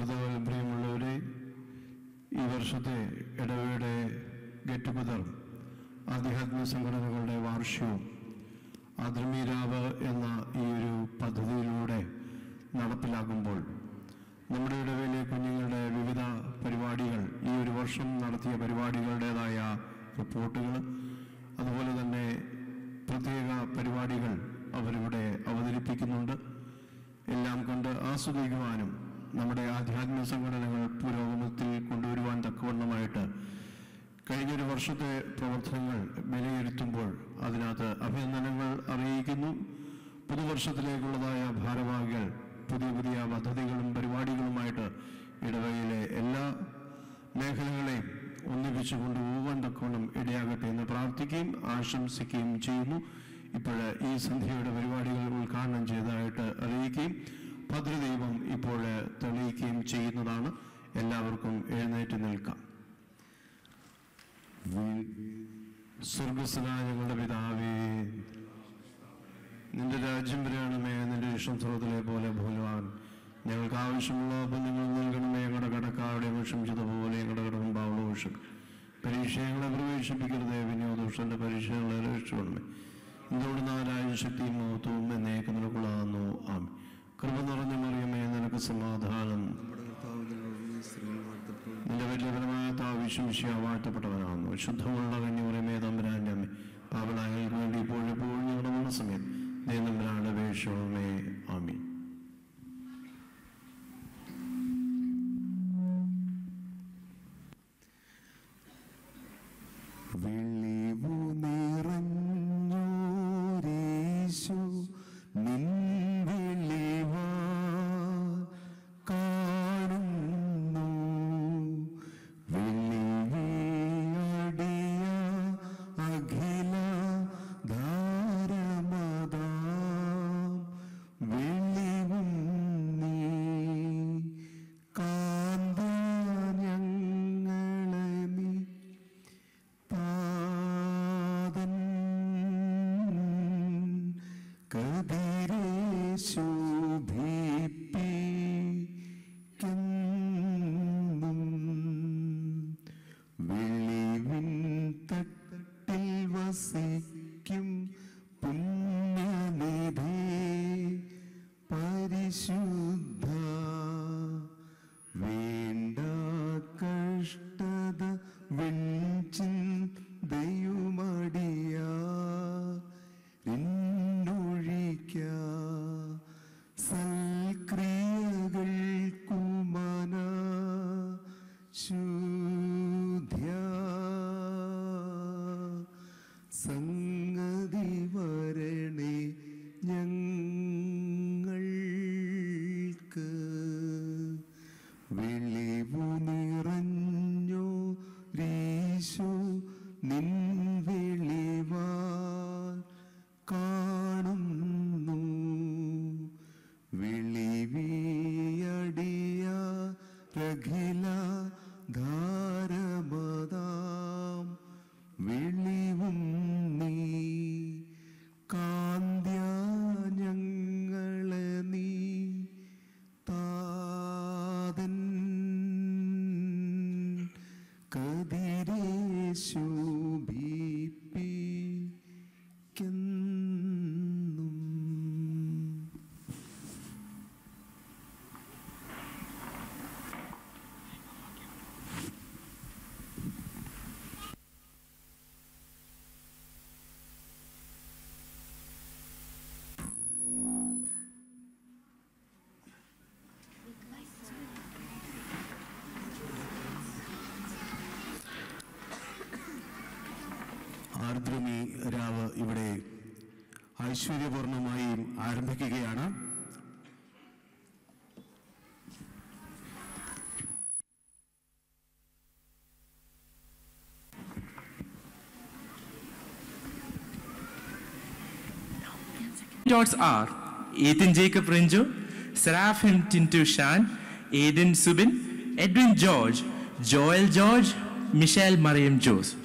കർത്താവിൽ പ്രിയമുള്ളവരെ ഈ വർഷത്തെ ഇടവയുടെ ഗെറ്റ് ടുഗദർ ആധ്യാത്മിക സംഘടനകളുടെ വാർഷികവും ആദ്രമീരാവ് എന്ന ഈ ഒരു പദ്ധതിയിലൂടെ നടപ്പിലാക്കുമ്പോൾ നമ്മുടെ ഇടവയിലെ കുഞ്ഞുങ്ങളുടെ വിവിധ പരിപാടികൾ ഈ ഒരു വർഷം നടത്തിയ പരിപാടികളുടേതായ റിപ്പോർട്ടുകൾ അതുപോലെ തന്നെ പ്രത്യേക പരിപാടികൾ അവരിവിടെ അവതരിപ്പിക്കുന്നുണ്ട്. എല്ലാം കണ്ട് ആസ്വദിക്കുവാനും നമ്മുടെ ആധ്യാത്മിക സംഘടനകൾ പുരോഗമനത്തിൽ കൊണ്ടുവരുവാൻ തക്കവണ്ണമായിട്ട് കഴിഞ്ഞൊരു വർഷത്തെ പ്രവർത്തനങ്ങൾ വിലയിരുത്തുമ്പോൾ അതിനകത്ത് അഭിനന്ദനങ്ങൾ അറിയിക്കുന്നു. പുതുവർഷത്തിലേക്കുള്ളതായ ഭാരവാഹികൾ പുതിയ പുതിയ പദ്ധതികളും പരിപാടികളുമായിട്ട് ഇടവകയിലെ എല്ലാ മേഖലകളെയും ഒന്നിപ്പിച്ചു കൊണ്ടുപോകാൻ തക്കവണ്ണം ഇടയാകട്ടെ എന്ന് പ്രാർത്ഥിക്കുകയും ആശംസിക്കുകയും ചെയ്യുന്നു. ഇപ്പോൾ ഈ സന്ധ്യയുടെ പരിപാടികൾ ഉദ്ഘാടനം ചെയ്തതായിട്ട് അറിയിക്കുകയും ഭദ്രദൈവം ഇപ്പോൾ തെളിയിക്കുകയും ചെയ്യുന്നതാണ്. എല്ലാവർക്കും എഴുന്നേറ്റ് നിൽക്കാം. സ്വർഗസ്വരാജങ്ങളുടെ പിതാവേ നിന്റെ രാജ്യം വരണമേ നിന്റെ ഇഷ്ടം സ്രോതത്തിലെ പോലെ ഭൂലവാൻ ഞങ്ങൾക്ക് ആവശ്യമുള്ള നിങ്ങൾ നൽകണമേ ഞങ്ങളുടെ കടക്കാരുടെ പോലെ ഞങ്ങളുടെ കടവും വിഷം പരീക്ഷകളെ പ്രവേശിപ്പിക്കരുതേ വിനോദോഷന്റെ പരീക്ഷകളെ രക്ഷപ്പെടണമേ ഇതോട് നാരായ ശക്തിയും മഹത്വവും എന്നേക്ക് നിനക്കുള്ളതാകുന്നു ആമി കൃപ നിറഞ്ഞ മറിയമേ നിനക്ക് സമാധാനം. നിന്റെ വലിയപരമായ താവിശ്വമിശിയ വാഴ്ത്തപ്പെട്ടവനാകുന്നു. ശുദ്ധമുള്ള കന്യൂരമേ തമ്പുരാന്റെ അമ്മ. പാവനായകൾക്ക് വേണ്ടി ഇപ്പോഴെപ്പോഴും ഞങ്ങളുടെ മനസ്സമയം ദൈവമ്പുരാന്റെ വേഷമേ ആമി വെളിവു ആർദ്രമി രാവ് ഇവിടെ ഐശ്വര്യപൂർണമായി ആരംഭിക്കുകയാണ് Dots are Ethan Jacob Renjo, Seraphim Tintu Shan, Aiden Subin, Edwin George, Joel George, Michelle Mariam Jose.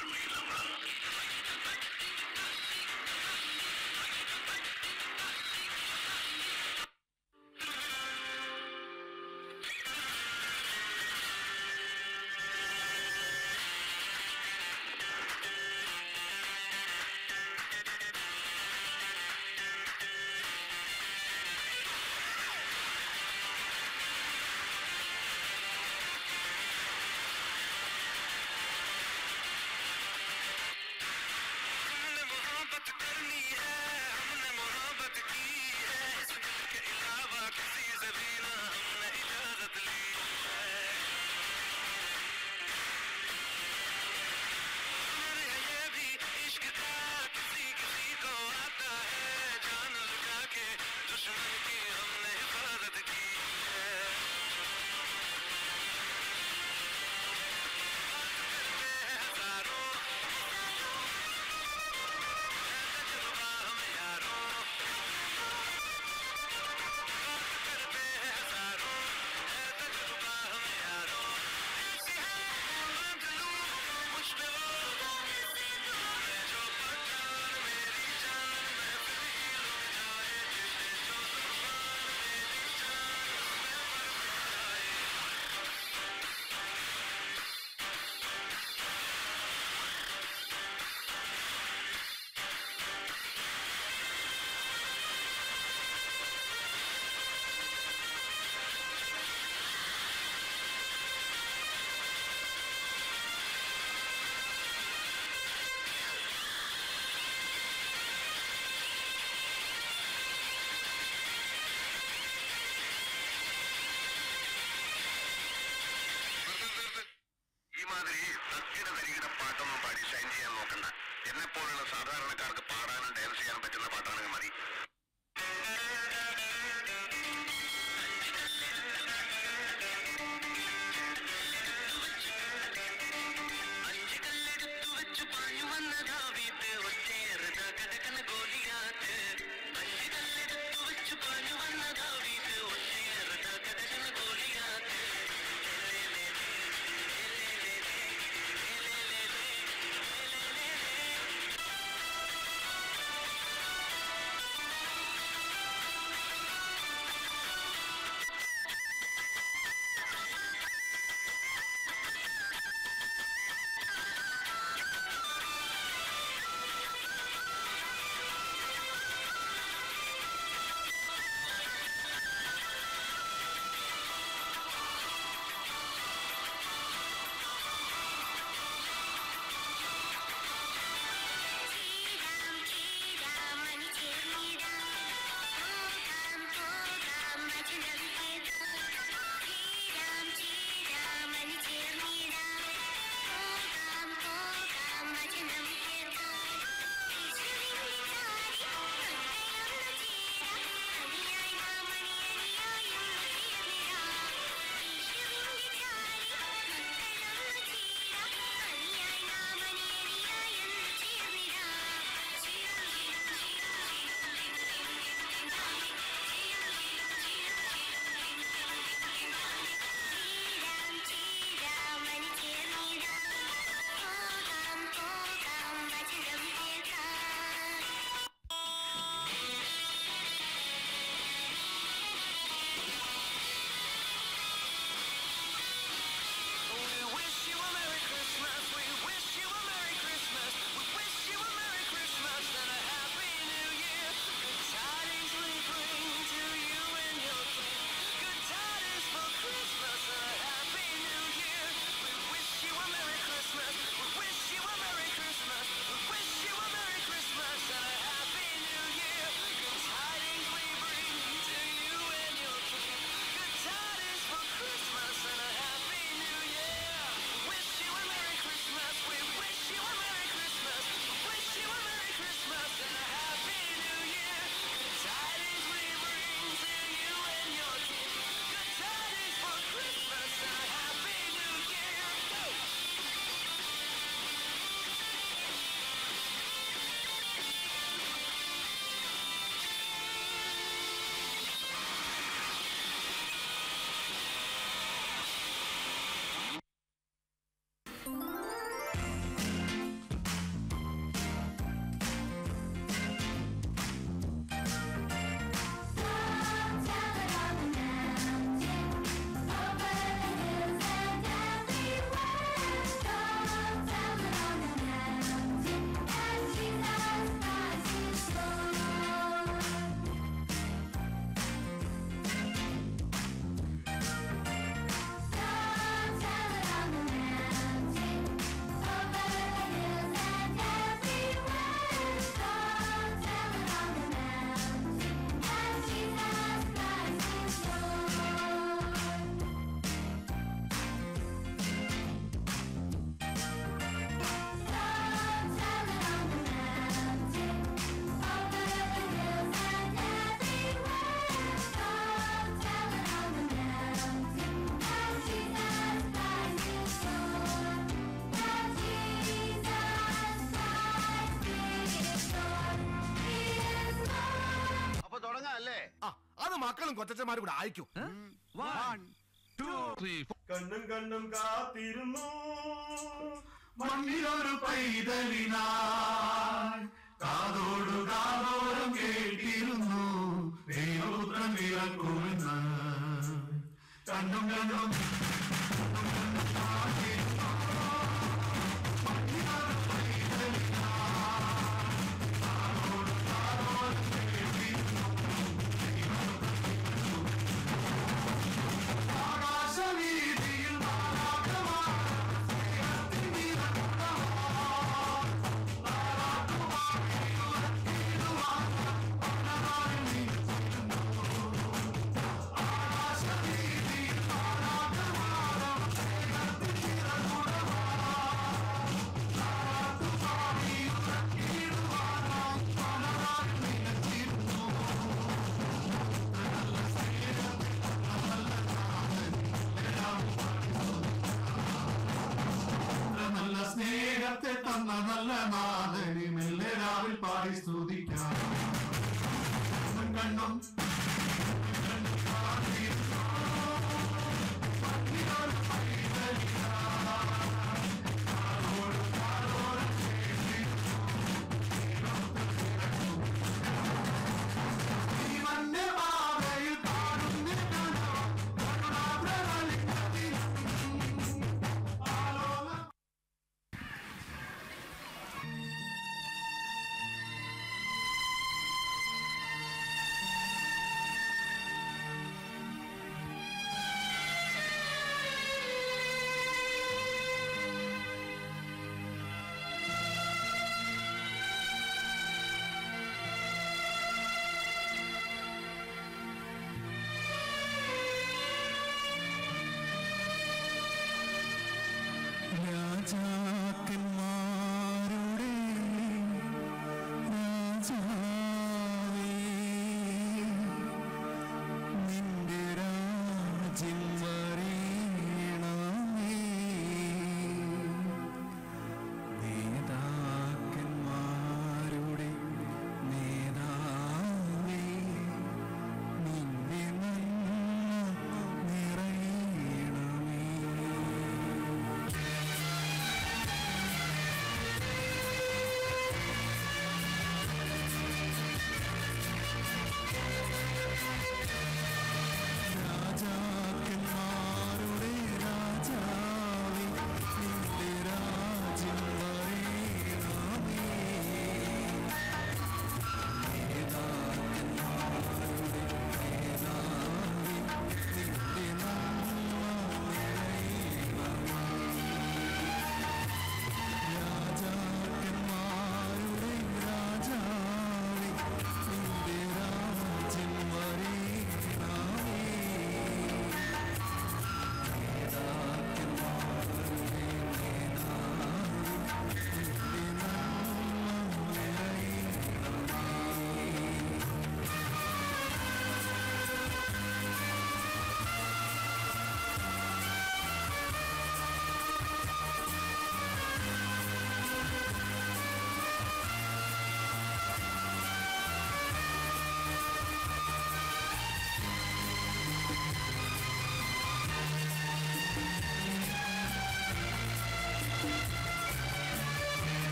Later. മക്കളും കൊച്ചന്മാരും കൂടെ അയക്കും കണ്ണും കണ്ണും കാത്തിരുന്നു മണ്ണിലൊരു പൈതലിനായി കാതോടു കാതോരം കേട്ടിരുന്നു ദൈവപുത്രൻ വിളക്കുമെന്ന് കണ്ണും കണ്ണും ആകാശവീതിയിൽ തന്ന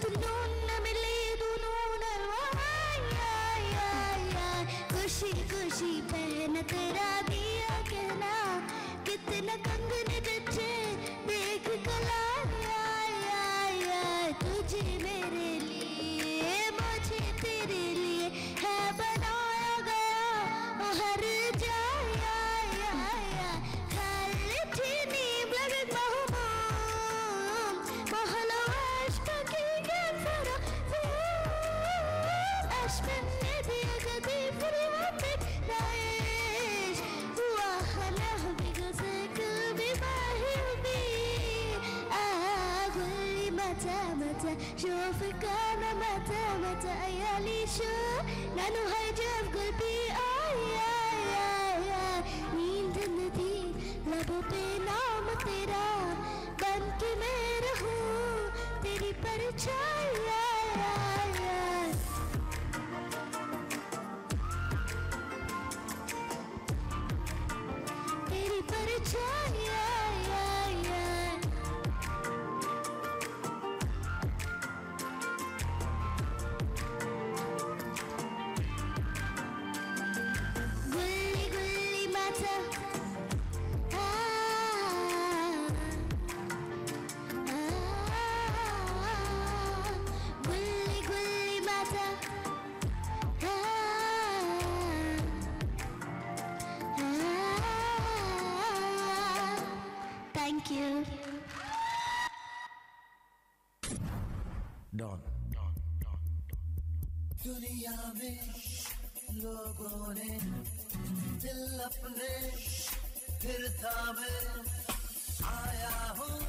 to know. شوفك أنا متى متى ايالي شو لأنه هجر दुनिया में लोगों ने दिल अपने फिर था मैं आया हूँ।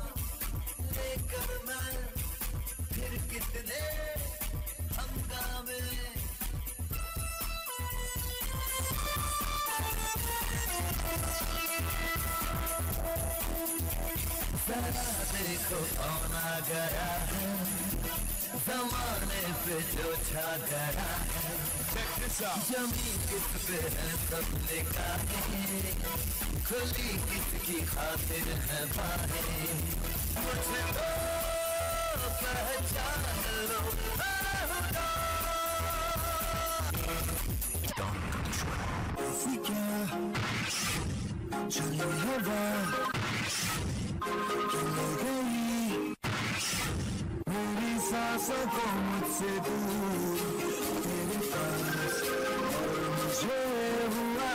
लेकर मैं फिर कितने हंगामे। देखो कौन आ गया है। जमाने पे जो छा धरा है जमी किस पे है सपने का है खुली किसकी खातिर है बाहें मुझे तो पहचान लो चली हवा ऐसा कौन मुझसे दूर तेरे पास और मुझे हुआ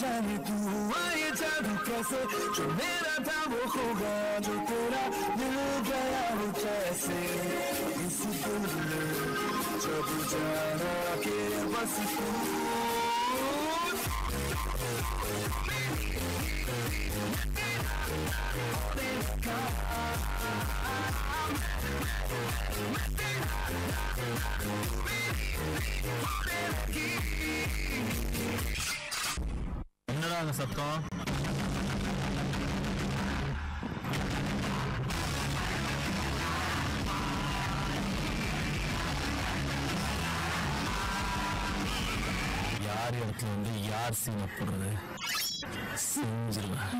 जाने तू हुआ ये जादू कैसे जो मेरा था वो होगा जो जब जाना के बस तू என்னடா அந்த சத்தம் இடத்துல வந்து யார் சீனை போடுறது செஞ்சிருவேன்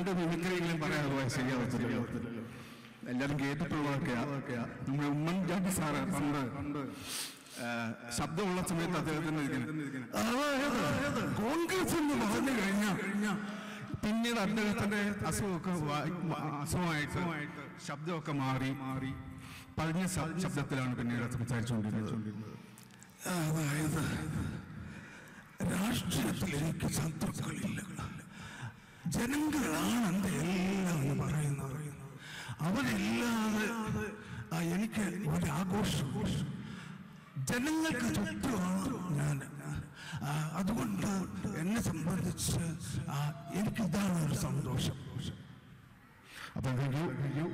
രണ്ട് മിമിക്രിയെങ്കിലും പറയാൻ അതുപോലെ ശരിയാവത്തില്ലല്ലോ എല്ലാവരും കേട്ടിട്ടുള്ളതൊക്കെയാ. നമ്മുടെ ഉമ്മൻചാണ്ടി സാറ് പണ്ട് ശബ്ദമുള്ള സമയത്ത് അദ്ദേഹത്തിന് കോൺഗ്രസ് പിന്നീട് അദ്ദേഹത്തിന്റെ അസുഖമൊക്കെ അസുഖമായിട്ട് ശബ്ദമൊക്കെ മാറി. മാറി. പഴഞ്ഞ ശബ്ദത്തിലാണ് പിന്നീട് സംസാരിച്ചുകൊണ്ടിരുന്നത്. അതായത് രാഷ്ട്രീയത്തിൽ എനിക്ക് ശത്രുക്കളില്ല. ജനങ്ങളാണ് എന്റെ എല്ലാം എന്ന് പറയുന്നത്? അവരില്ലാതെ എനിക്ക് ഒരാഘോഷം. ജനങ്ങൾക്ക് ചുറ്റുമാണ് ഞാൻ. അതുകൊണ്ട് എന്നെ സംബന്ധിച്ച് എനിക്ക് ഇതാണ് ഒരു സന്തോഷം. അപ്പം കഴിഞ്ഞു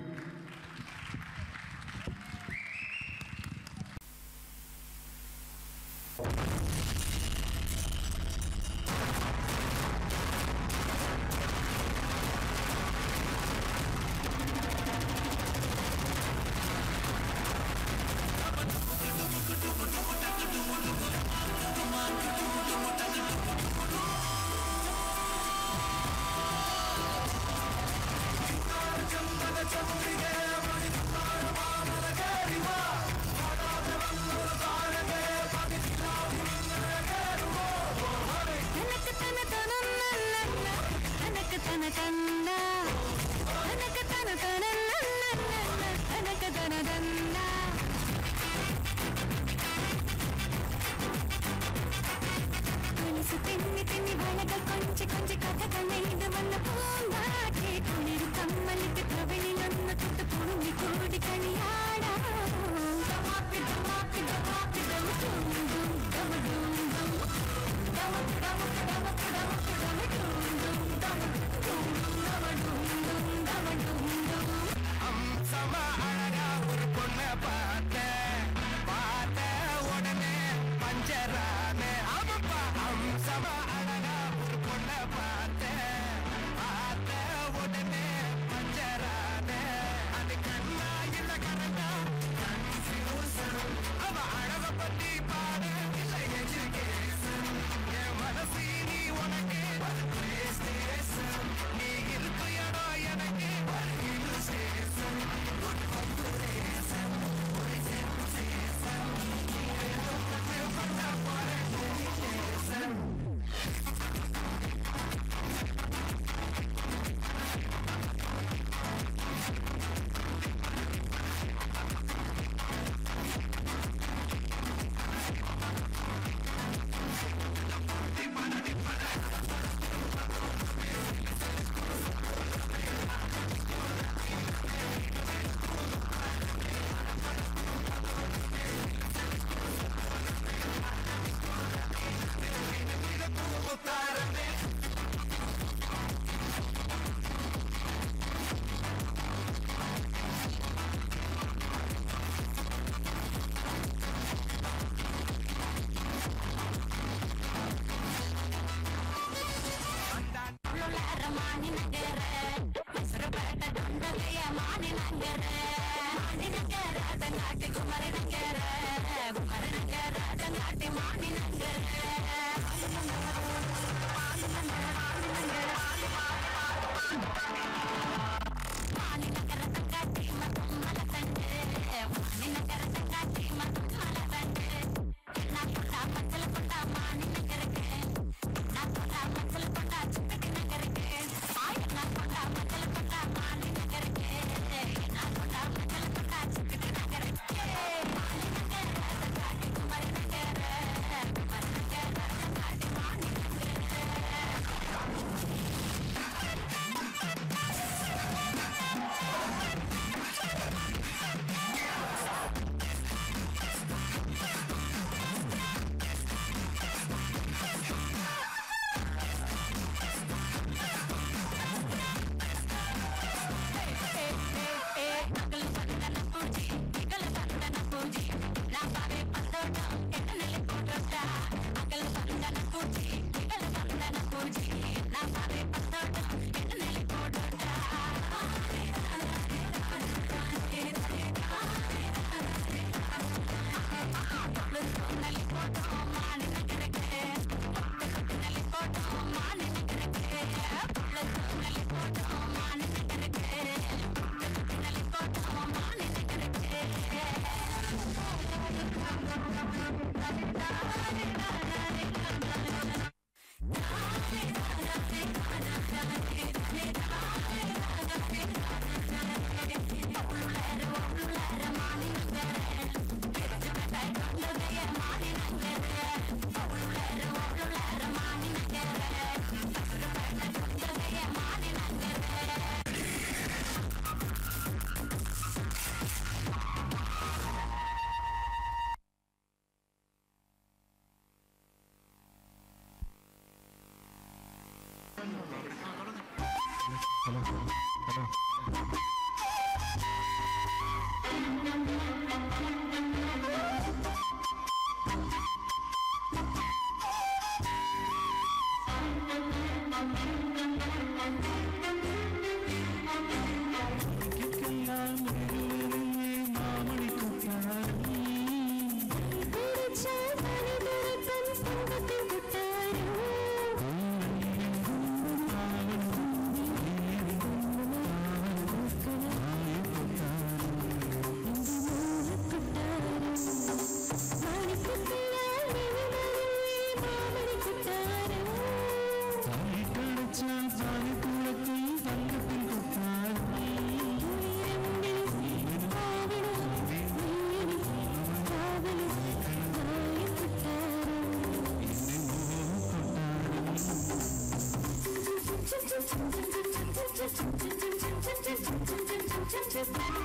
just, just.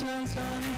ആ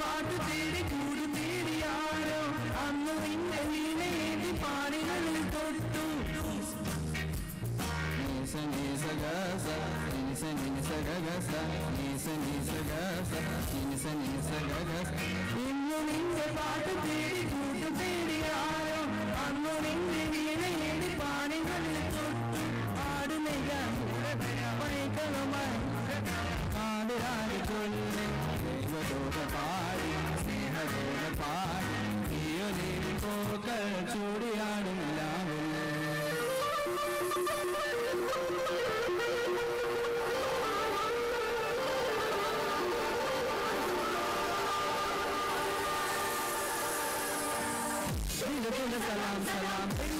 പാട്ട് തേടി കൂടു തേടിയാരോ അന്ന് നിന്റെ വീണേണ്ടി പാണികളിൽ തൊട്ടു നീസ നീസ ഗസ. നീസ നീസ ഗഗസ നീസ നീസ ഗസ. നീസ നീസ ഗഗസ ഇന്ന് നിന്റെ പാട്ട് salam, salam.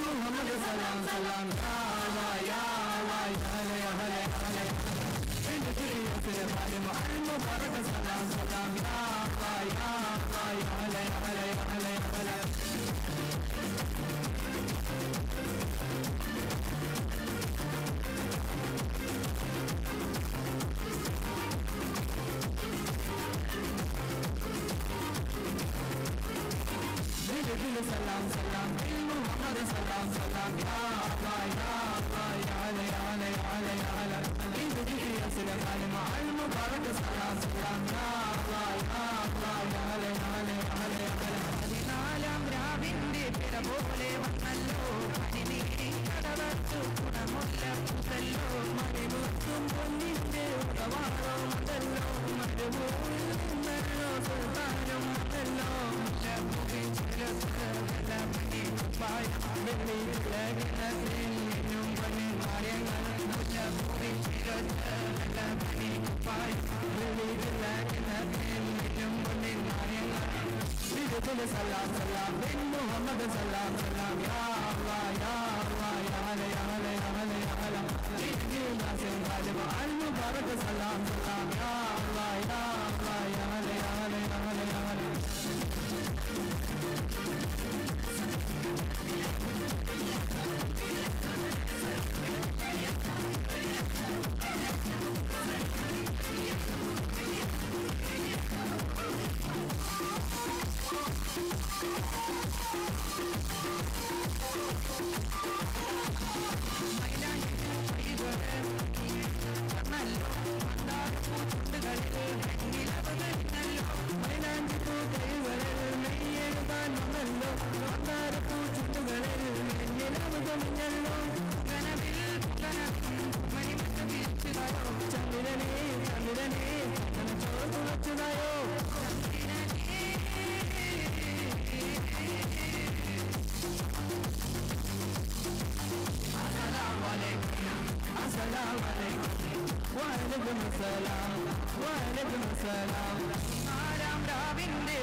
Minnesota.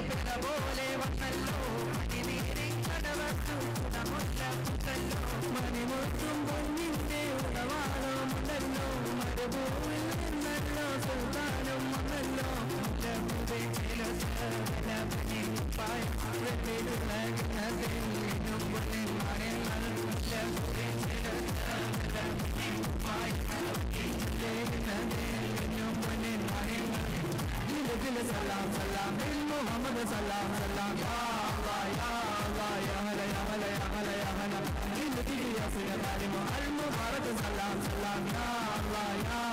పెదబోలే వన్నల్లో మణి నీరి కడవచ్చు నముల్ల పుట్టల్లో మణి మొత్తం పొందిందే ఉడవాలో మొదల్లో మరుగు వెళ్ళల్లో సుల్తానం మొదల్లో ముల్లముదే తెలుసా వెలపని పాయ వెళ్ళు లగ్న తెల్లిను పొలి మరెల్ల ముల్లముదే తెలుసా వెలపని పాయ లగ్న తెల్లిను పొలి మరెల్ల దిల దిల సలాం సలాం محمد سلام سلام يا الله يا الله يا هلا يا هلا يا هلا يا هلا جيل تيجي يا سيدنا المبارك سلام سلام يا الله يا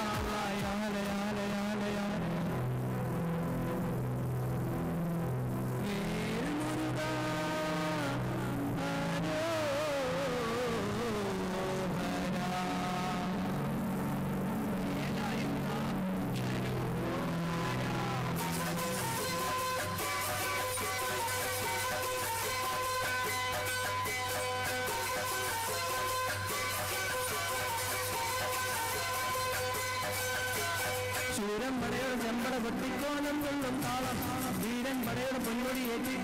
வெள்ளம் தாளம் வீரன் படையோட பொன்னோடி ஏற்றி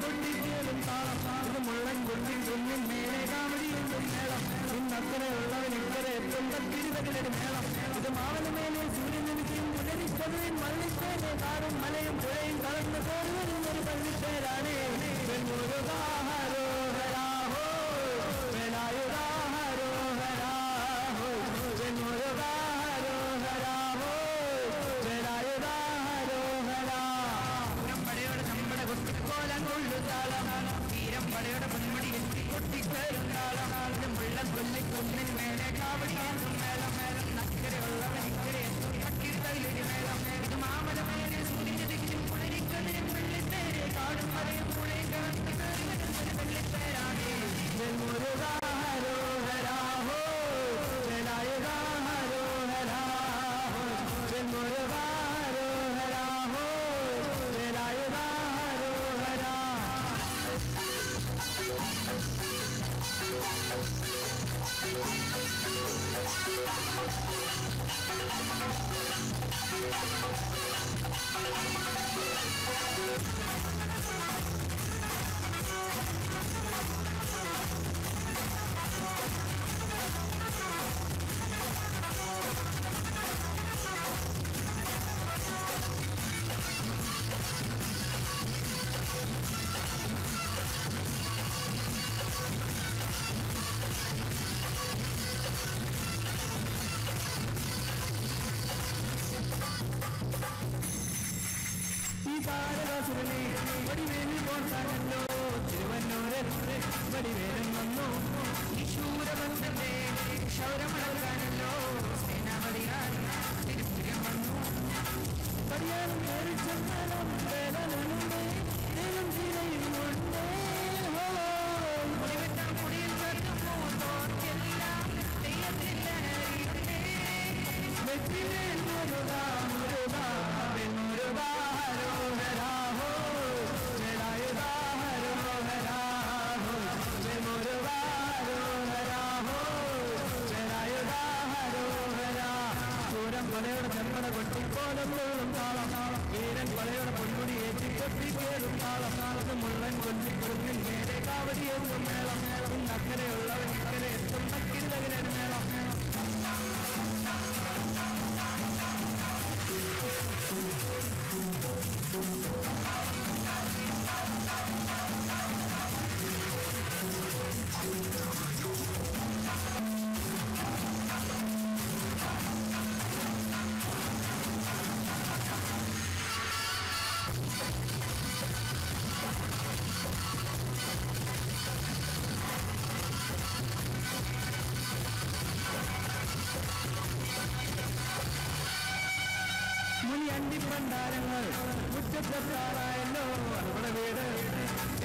മുനി ഭണ്ഡാരങ്ങൾ മുറ്റത്തെത്താറായല്ലോ അവിടെ വീട്.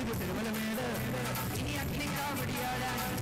ഇത് തിരുമലമേട്. ഇനി അഗ്നിക്കാവടിയാടാൻ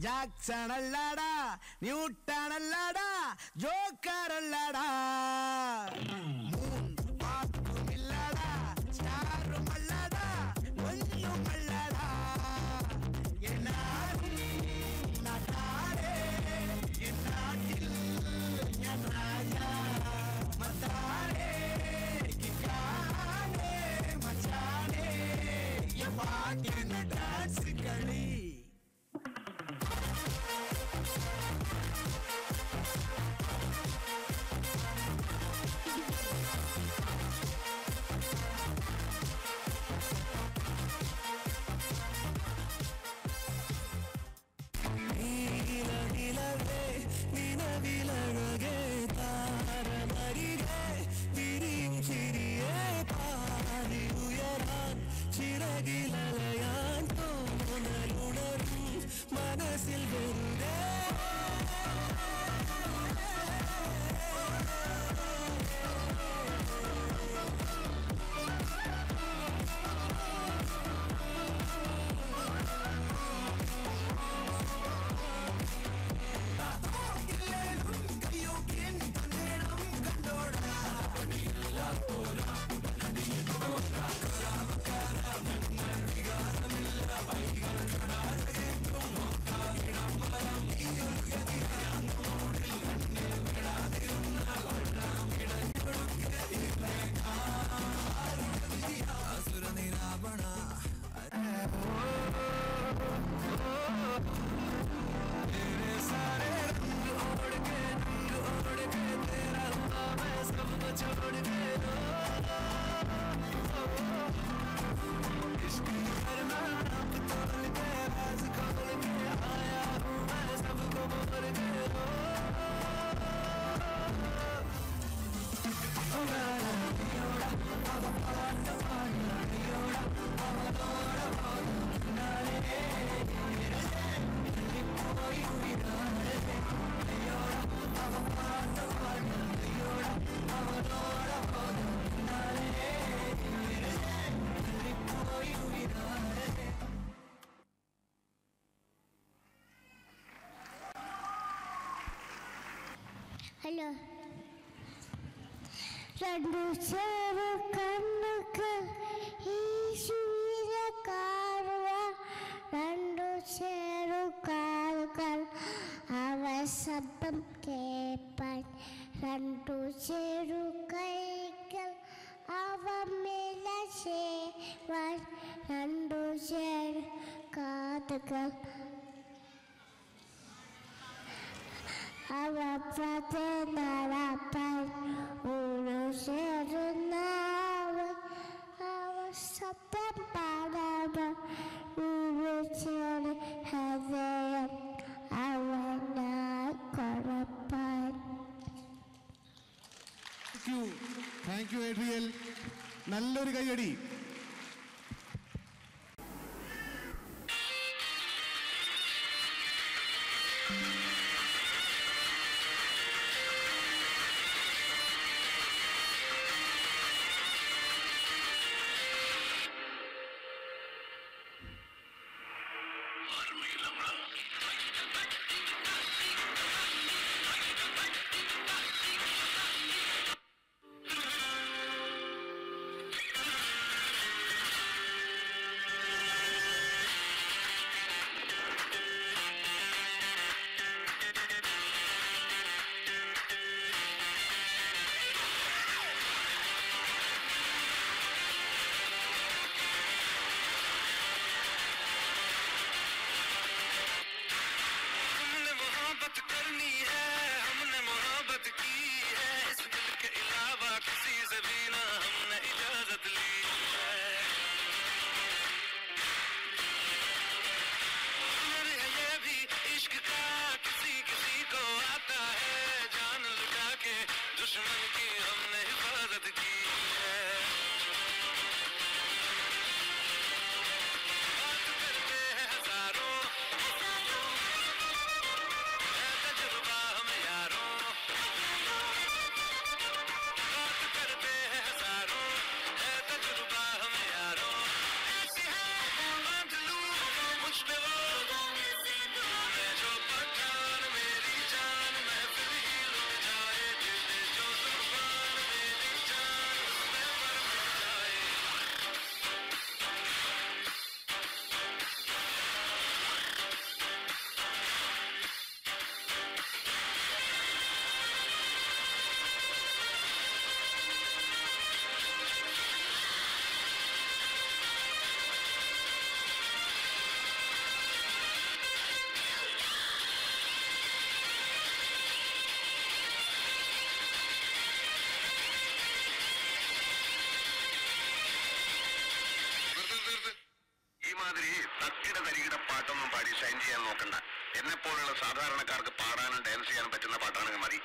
ஜாக்சன் அல்லடா நியூட்டன் രണ്ടു ചെറു കണ്ണുകൾ ഈശുവിനെ കാണുക. രണ്ടു ചെറു കാലുകൾ അവ ശബ്ദം കേൾപ്പാൻ. രണ്ടു ചെറു കൈകൾ അവ മേല ചേവാൻ രണ്ടു ചെറു കാതുകൾ അവ നടപ്പാൻ thank you. Thank you Adriel. നല്ലൊരു കൈയടി. ഇമാതിരി തക്കിട തരികിട പാട്ടൊന്നും പാടി ഷൈൻ ചെയ്യാൻ നോക്കണ്ട. എന്നെപ്പോലുള്ള സാധാരണക്കാർക്ക് പാടാനും ഡാൻസ് ചെയ്യാനും പറ്റുന്ന പാട്ടാണെങ്കിൽ മതി.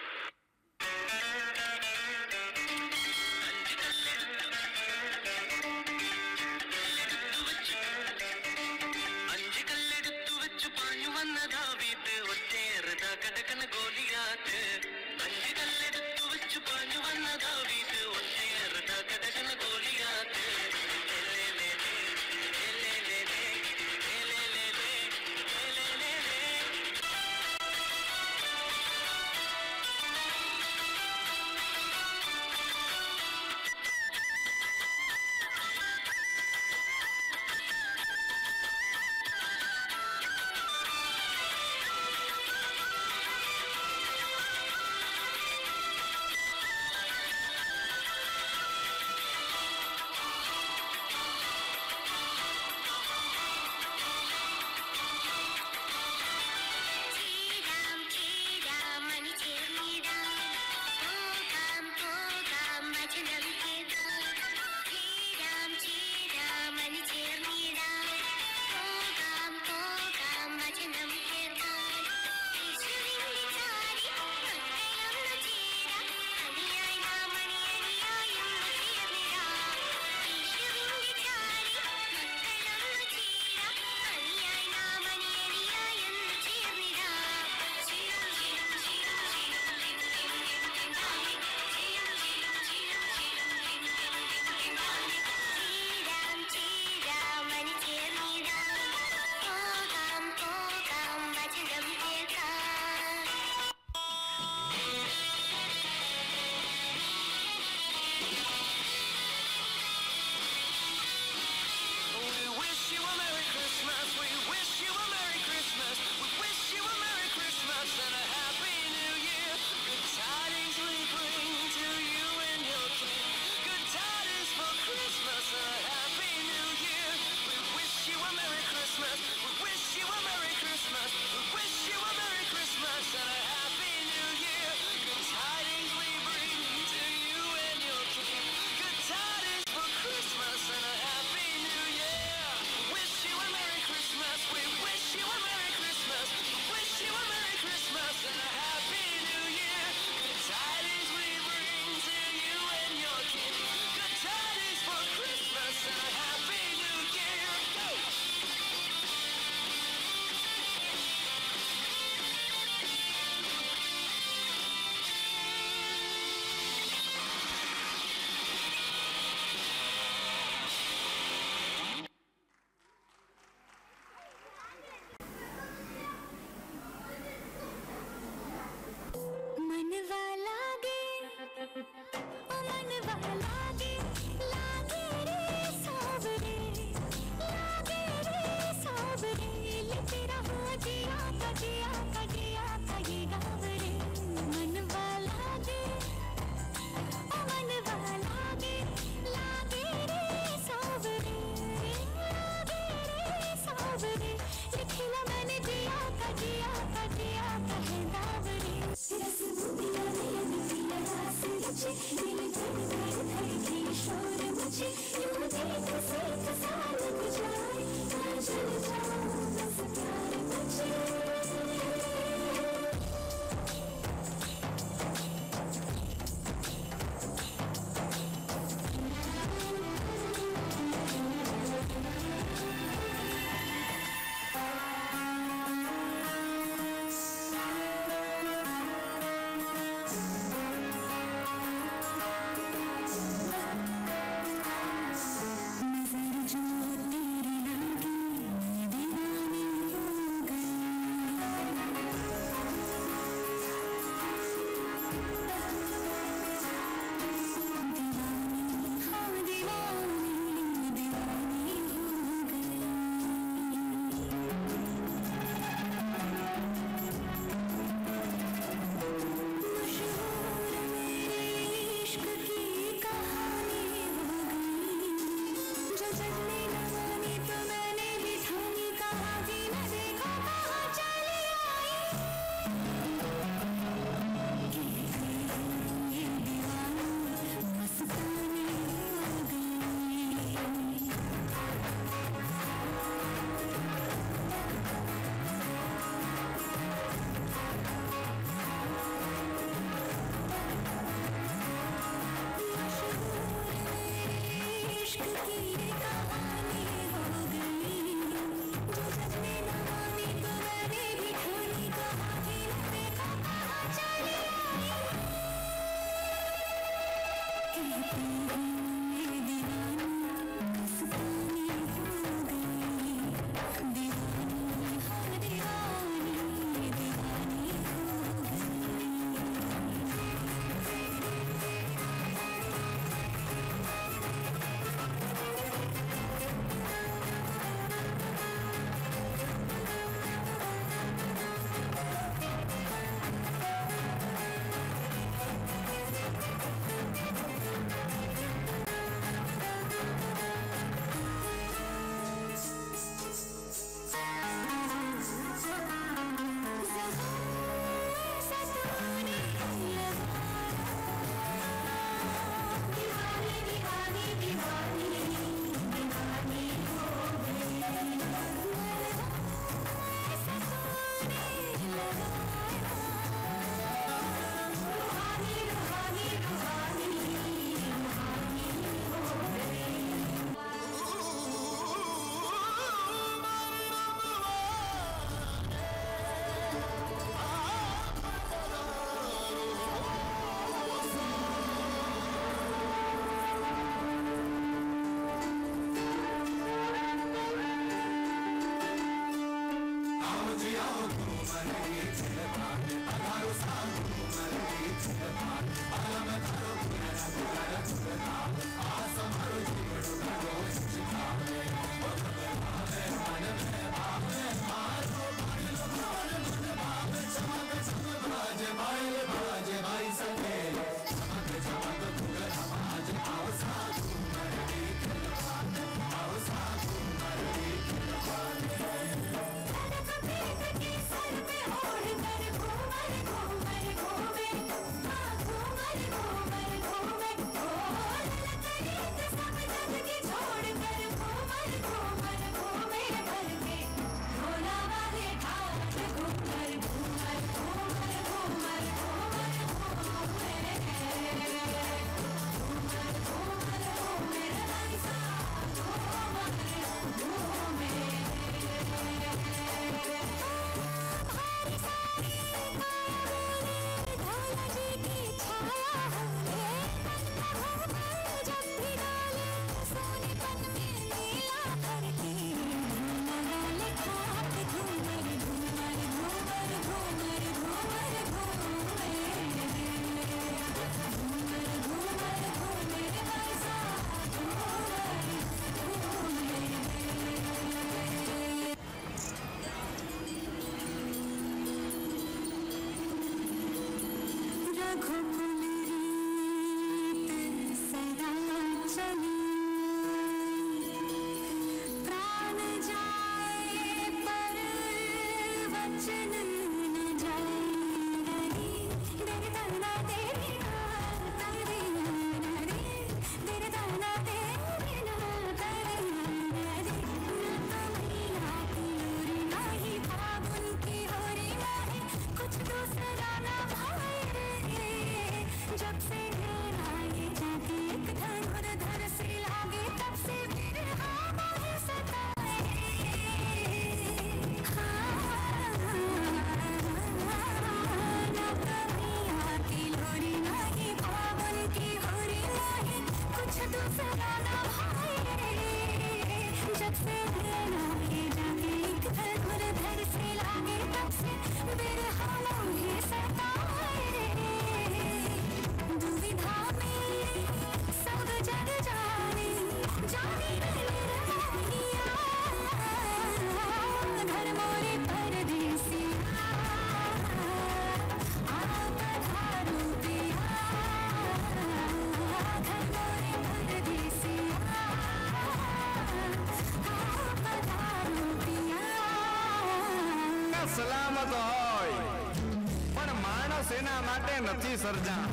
માટે નથી સર્જા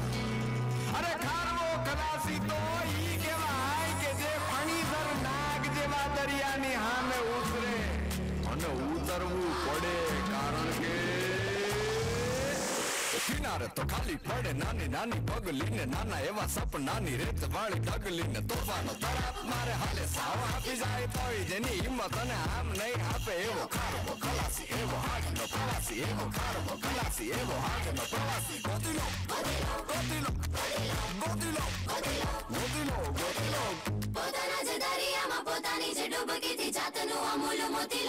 અરે ખારવો ખલાસી તો ઈ કહેવાય કે જે ફણીસર નાગ જેવા દરિયાની હામે ઉતરે. અને ઉતરવું પડે કારણ કે કિનારે તો ખાલી પડે, નાની નાની પગલીને નાના એવા સપનાની રેત વાળી ઢગલીને તોફાનો તરાપ મારે હાલે સાવ આપી જાય તોય જેની હિંમત અને આમ નહીં આપે એવો ખારવો ખલાસી, એવો હાથનો પ્રવાસી, એવો ખારવો ખલાસી, એવો હાથનો પ્રવાસી. પોતાના જ દરિયામાં પોતાની જ ડૂબકીથી જાતનું અમૂલ મોતી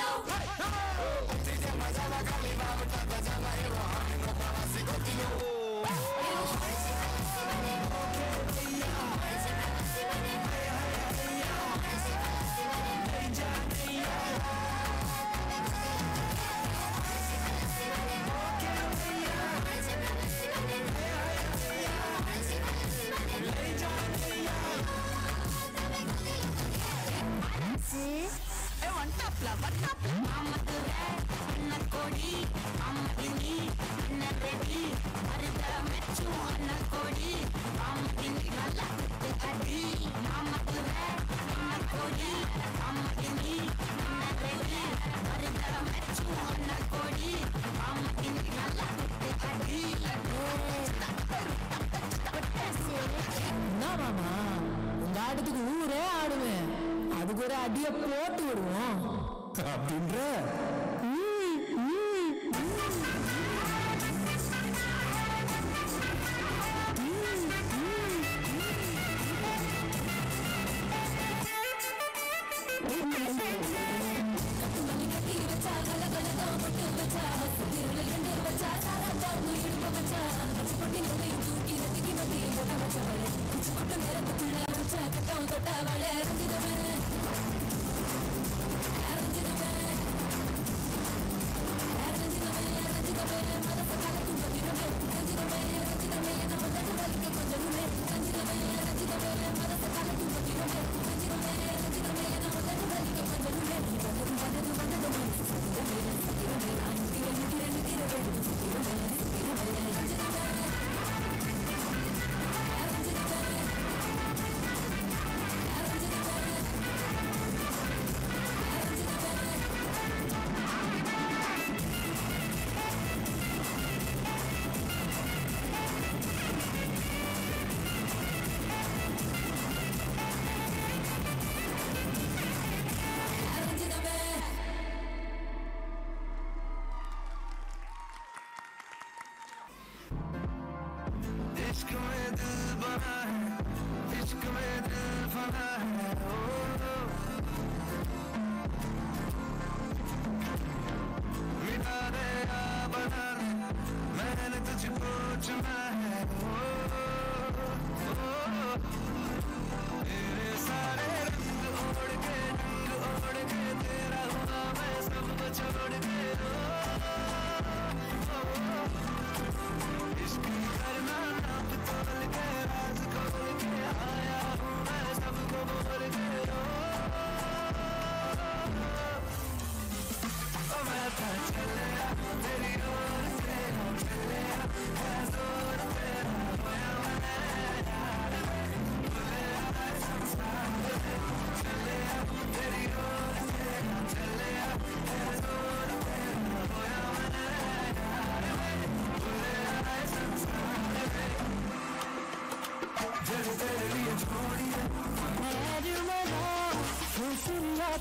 ஆடுவேன். அதுக்கு ஒரு அடிய போட்டு விடுவோம். அப்படின்ற?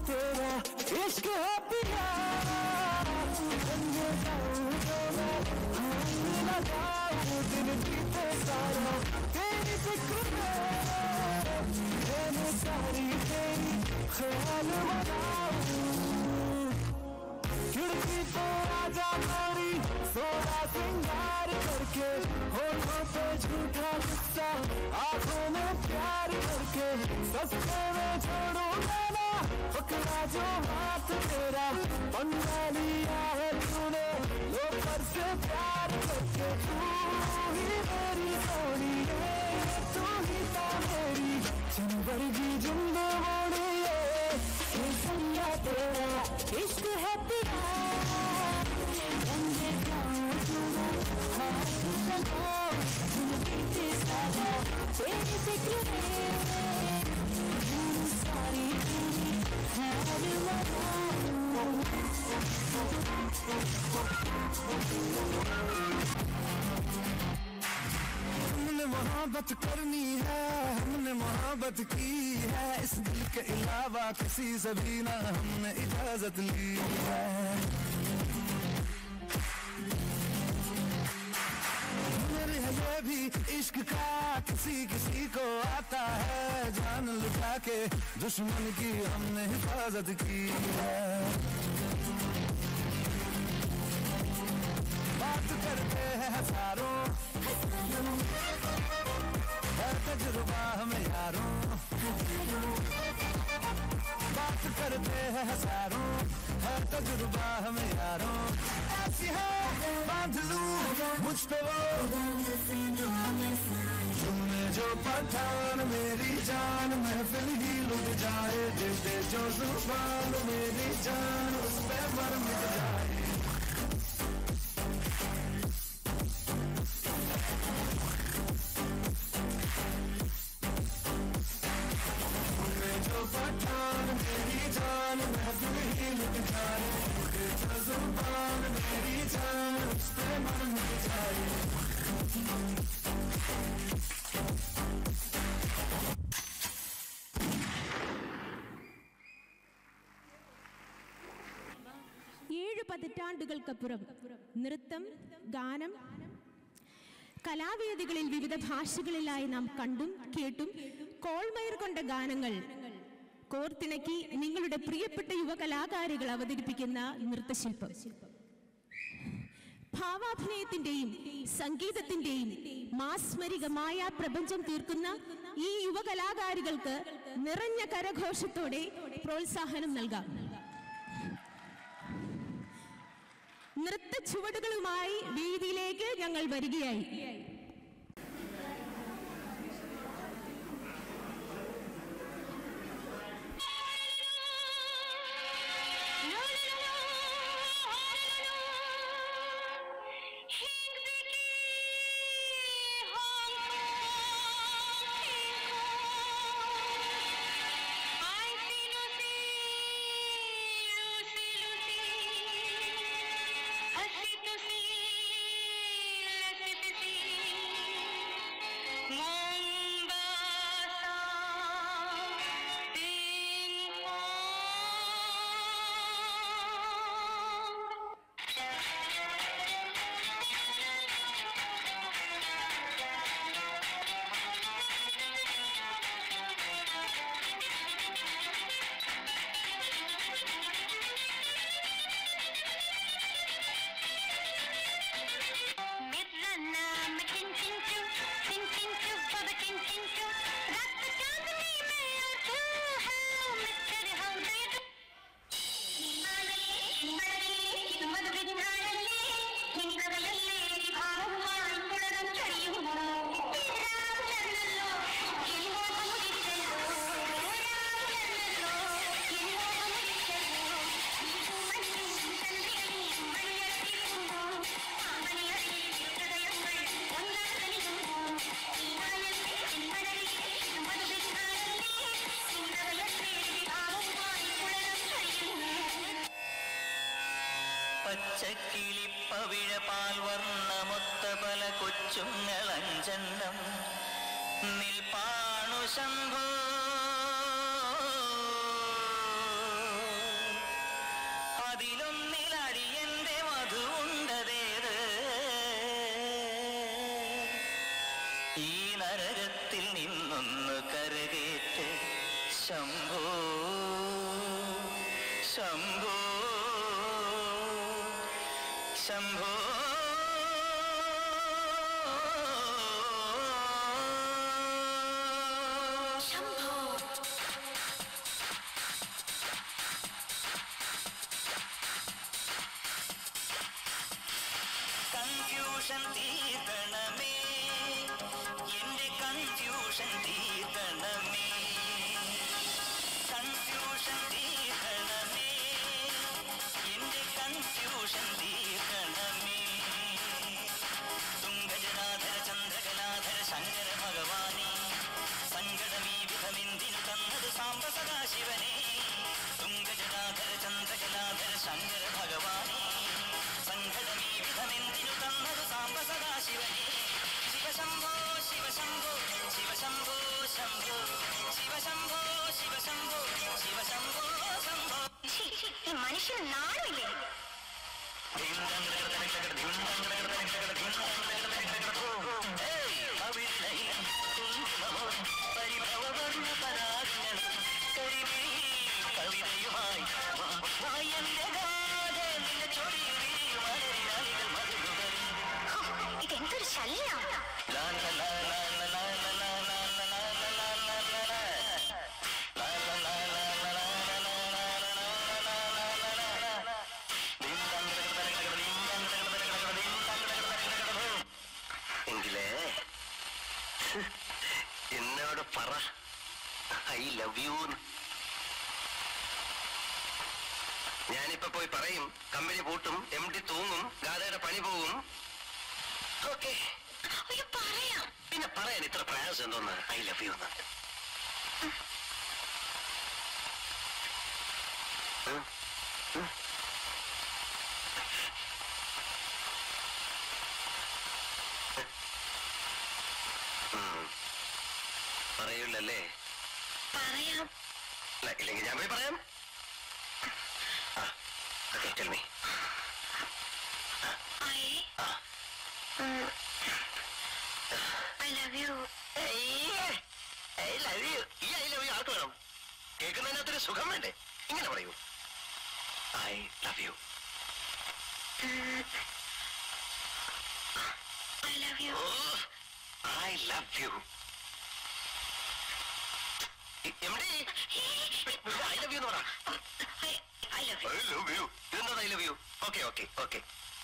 तेरा इश्क है पिया। दिन बीते सारा तेरी फ़िक्र में मैंने सारी तेरी ख्याल बनाऊँ खिड़की तो आजा मेरी सोना सिंगार करके होठों पे झूठा गुस्सा आँखों में प्यार करके, सस्ते में छोड़ू लेना पकड़ा जो हाथ बंदा लिया है तूने लो पर से प्यार करके तू ही मेरी सोनी है तू ही था मेरी चंबर की जिंद है संगा तेरा इश्क है तेरा तेरी में सारी तेरी हमने मोहब्बत करनी है, हमने मोहब्बत की है। इस दिल के अलावा किसी से भी ना हमने इजाज़त ली है। है ये भी इश्क का किसी किसी को आता है। जान लुटा के दुश्मन की हमने हिफाजत की है। बात करते हैं हज़ारों। है तजुर्बा हमें यारों। बात करते हैं हज़ारों। है तजुर्बा हमें यारों। ऐसी है, बाँध लूँ, मुझ पे वो। तुमने जो पठान, मेरी जान, महफिल ही लुट जाए। दे जो ज़ुबान, मेरी जान, उस पे मर मिट जाए। जो पठान, मेरी जान महफिल ही लुट जाए दे जो जुबान मेरी जान उस पे मर मिट जाए ഏഴ് പതിറ്റാണ്ടുകൾക്കപ്പുറം നൃത്തം ഗാനം കലാവേദികളിൽ വിവിധ ഭാഷകളിലായി നാം കണ്ടും കേട്ടും കോൾമയർ കൊണ്ട ഗാനങ്ങൾ കോർത്തിണക്കി നിങ്ങളുടെ പ്രിയപ്പെട്ട യുവ കലാകാരികൾ അവതരിപ്പിക്കുന്ന നൃത്തശില്പം. ഭാവാഭിനയത്തിന്റെയും സംഗീതത്തിന്റെയും മാസ്മരികമായ പ്രപഞ്ചം തീർക്കുന്ന ഈ യുവ കലാകാരികൾക്ക് നിറഞ്ഞ കരഘോഷത്തോടെ പ്രോത്സാഹനം നൽകാം. നൃത്ത ചുവടുകളുമായി വീതിയിലേക്ക് ഞങ്ങൾ വരികയായി. বন্ধু പറയും കമ്പനി പൂട്ടും എം ഡി തൂങ്ങും ഗാഥയുടെ പണി പോകും. പറയാം. പിന്നെ പറയാൻ ഇത്ര പ്രയാസം എന്തോന്ന്? ഐ ലവ് യു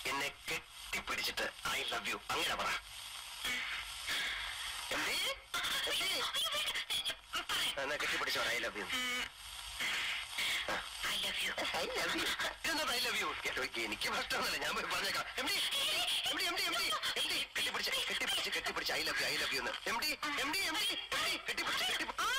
എന്നെ കെട്ടിപ്പിടിച്ചിട്ട് ഐ ലവ് യു അങ്ങനെ പറ. എന്നാ കെട്ടിപ്പിടിച്ചോ I love you I love എനിക്ക് പ്രശ്നമൊന്നുമില്ല. ഞാൻ പോയി പറഞ്ഞേക്കാം. M D M D M D M D M D കെട്ടിപ്പിടിച്ച് കെട്ടിപ്പിടിച്ച് കെട്ടിപ്പിടിച്ച്. I love you I love you എന്ന്. M D M D M D M D കെട്ടിപ്പിടിച്ച് കെട്ടിപ്പിടിച്ച്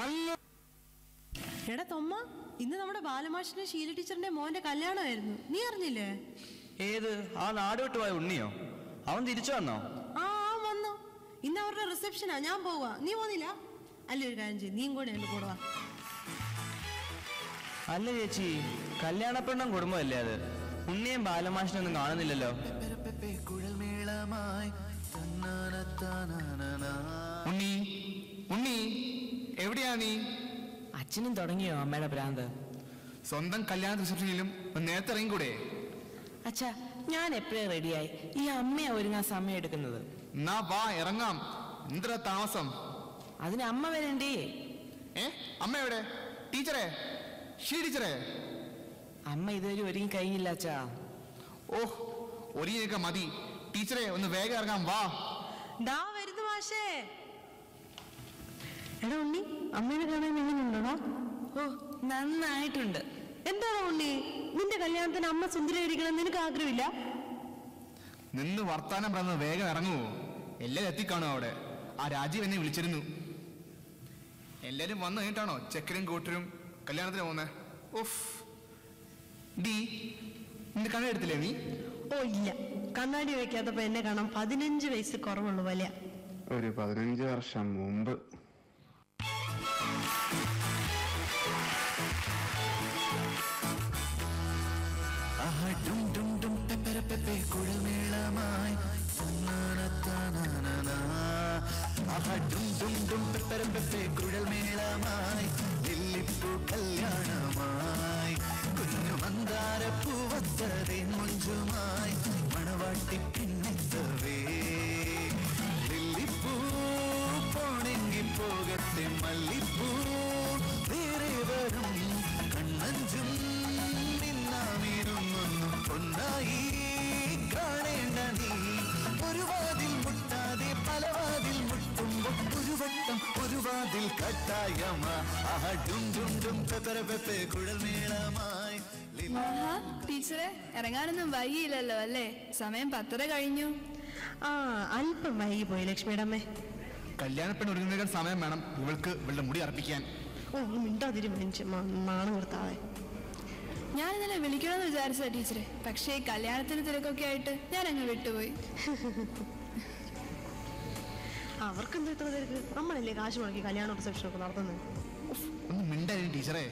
നല്ല എടാ തൊമ്മ ഇന്ന് നമ്മുടെ ബാലമാഷിന്റെ ശീല ടീച്ചറിന്റെ മോന്റെ കല്യാണമായിരുന്നു. നീ അറിഞ്ഞില്ലേ? ഏത്? ആ നാട് വിട്ടു പോയ ഉണ്ണിയോ? അവൻ തിരിച്ചു വന്നോ? ആ ആ വന്നു. ഇന്ന് അവരുടെ റിസപ്ഷനാ. ഞാൻ പോവാ. നീ പോന്നില്ല? അല്ല ഒരു കാര്യം ചെയ്യും. നീയും കൂടെ എന്റെ കൂടെ വാ. അല്ല ചേച്ചി. കല്യാണ പെണ്ണും കുടുംബമല്ലേ അത്? ഉണ്ണിയും ബാലമാഷിനൊന്നും കാണുന്നില്ലല്ലോ. ഉണ്ണി ഉണ്ണി. എവിടെയാ നീ അച്ഛനും തുടങ്ങിയോ അമ്മയുടെ ഭ്രാന്ത്? സ്വന്തം കല്യാണ റിസപ്ഷനിലും നേരത്തെ ഇറങ്ങിക്കൂടെ? അച്ഛാ ഞാൻ എപ്പോഴേ റെഡിയായി? ഈ അമ്മയാ ഒരുങ്ങാൻ സമയം എടുക്കുന്നത്. എന്നാ വാ ഇറങ്ങാം. എന്തിനാ താമസം? അതിന് അമ്മ വരണ്ടേ? ഏ? അമ്മ എവിടെ? ടീച്ചറെ? ഷീ ടീച്ചറെ? അമ്മ ഇതുവരെ ഒരുങ്ങി കഴിഞ്ഞില്ല അച്ഛാ. ഓഹ് ഒരുങ്ങിയൊക്കെ മതി. ടീച്ചറെ ഒന്ന് വേഗം ഇറങ്ങാം വാ. ഡാ വരുന്നു മാഷേ. എടാ ഉണ്ണി അമ്മേനെ കാണാൻ എങ്ങനെയുണ്ടോടാ ഓ നന്നായിട്ടുണ്ട്. എന്താണോ ഉണ്ണി? നിന്റെ കല്യാണത്തിന് അമ്മ സുന്ദരീകരിക്കണം നിനക്ക് ആഗ്രഹമില്ല? നിന്ന് വർത്താനം പറയുന്നത് വേഗം ഇറങ്ങുമോ എല്ലാരും എത്തിക്കാണോ അവിടെ? ആ രാജീവ് എന്നെ വിളിച്ചിരുന്നു. എല്ലാരും വന്നു കഴിഞ്ഞിട്ടാണോ ചെക്കനും കൂട്ടരും കല്യാണത്തിന് പോകുന്നേ? ഉഫ്. ഡി നിന്റെ കണ്ണ എടുത്തില്ലേ നീ? ഓ ഇല്ല. കണ്ണാടി വയ്ക്കാത്തപ്പോ എന്നെ കാണാൻ പതിനഞ്ച് വയസ്സ് കുറവുള്ള പോലെയാ. ഒരു പതിനഞ്ച് വർഷം മുമ്പ്. ഡും ഡും ഡും പെപ്പര പെപ്പെ കുഴമേളമായി ഡും ഡും ഡും പെപ്പര പെപ്പെ കുഴൽമേളമായി ലില്ലിപ്പൂ കല്യാണമായി കുഞ്ഞു മന്ദാര പൂവത്തതേ മുഞ്ചുമായി മണവാട്ടി പിന്നെത്തവേ ലില്ലിപ്പൂ പോണെങ്കി പോകട്ടെ മല്ലിപ്പൂ വേറെ വരും കണ്ണഞ്ചും നിന്നാമിരുന്നൊന്നു ഒന്നായി കാണേണ്ട നീ. ഒരു വാതിൽ മുട്ടാതെ പല വാതിൽ മുട്ടുമ്പോൾ ഒരു വട്ടം ഒരു വാതിൽ കട്ടായമ. ആഹാ ഡും ഡും ഡും പെപ്പര പെപ്പെ കുഴൽമേളമായി ടീച്ചറെ ഇറങ്ങാനൊന്നും വൈകിയില്ലല്ലോ അല്ലേ? സമയം പത്തര കഴിഞ്ഞു. ആ അല്പം വൈകി പോയി ലക്ഷ്മിയുടെ അമ്മേ. കല്യാണപ്പെണ്ണ് ഒരുങ്ങുന്നതിന് സമയം വേണം ഇവൾക്ക് ഇവളുടെ മുടി അർപ്പിക്കാൻ ഓ ഒന്ന് മിണ്ടാതിരി മനുഷ്യ നാണം നിർത്താതെ. ഞാൻ ഇന്നലെ വിളിക്കണമെന്ന് വിചാരിച്ചതാ ടീച്ചറെ. പക്ഷേ കല്യാണത്തിന് തിരക്കൊക്കെ ആയിട്ട് ഞാൻ അങ്ങ് വിട്ടുപോയി. അവർക്കെന്താ ഇത്ര തിരക്ക്? നമ്മളല്ലേ കാശ് മുടക്കി കല്യാണ റിസപ്ഷൻ ഒക്കെ നടത്തുന്നത് ഒന്ന് മിണ്ടായിരുന്നു ടീച്ചറെ.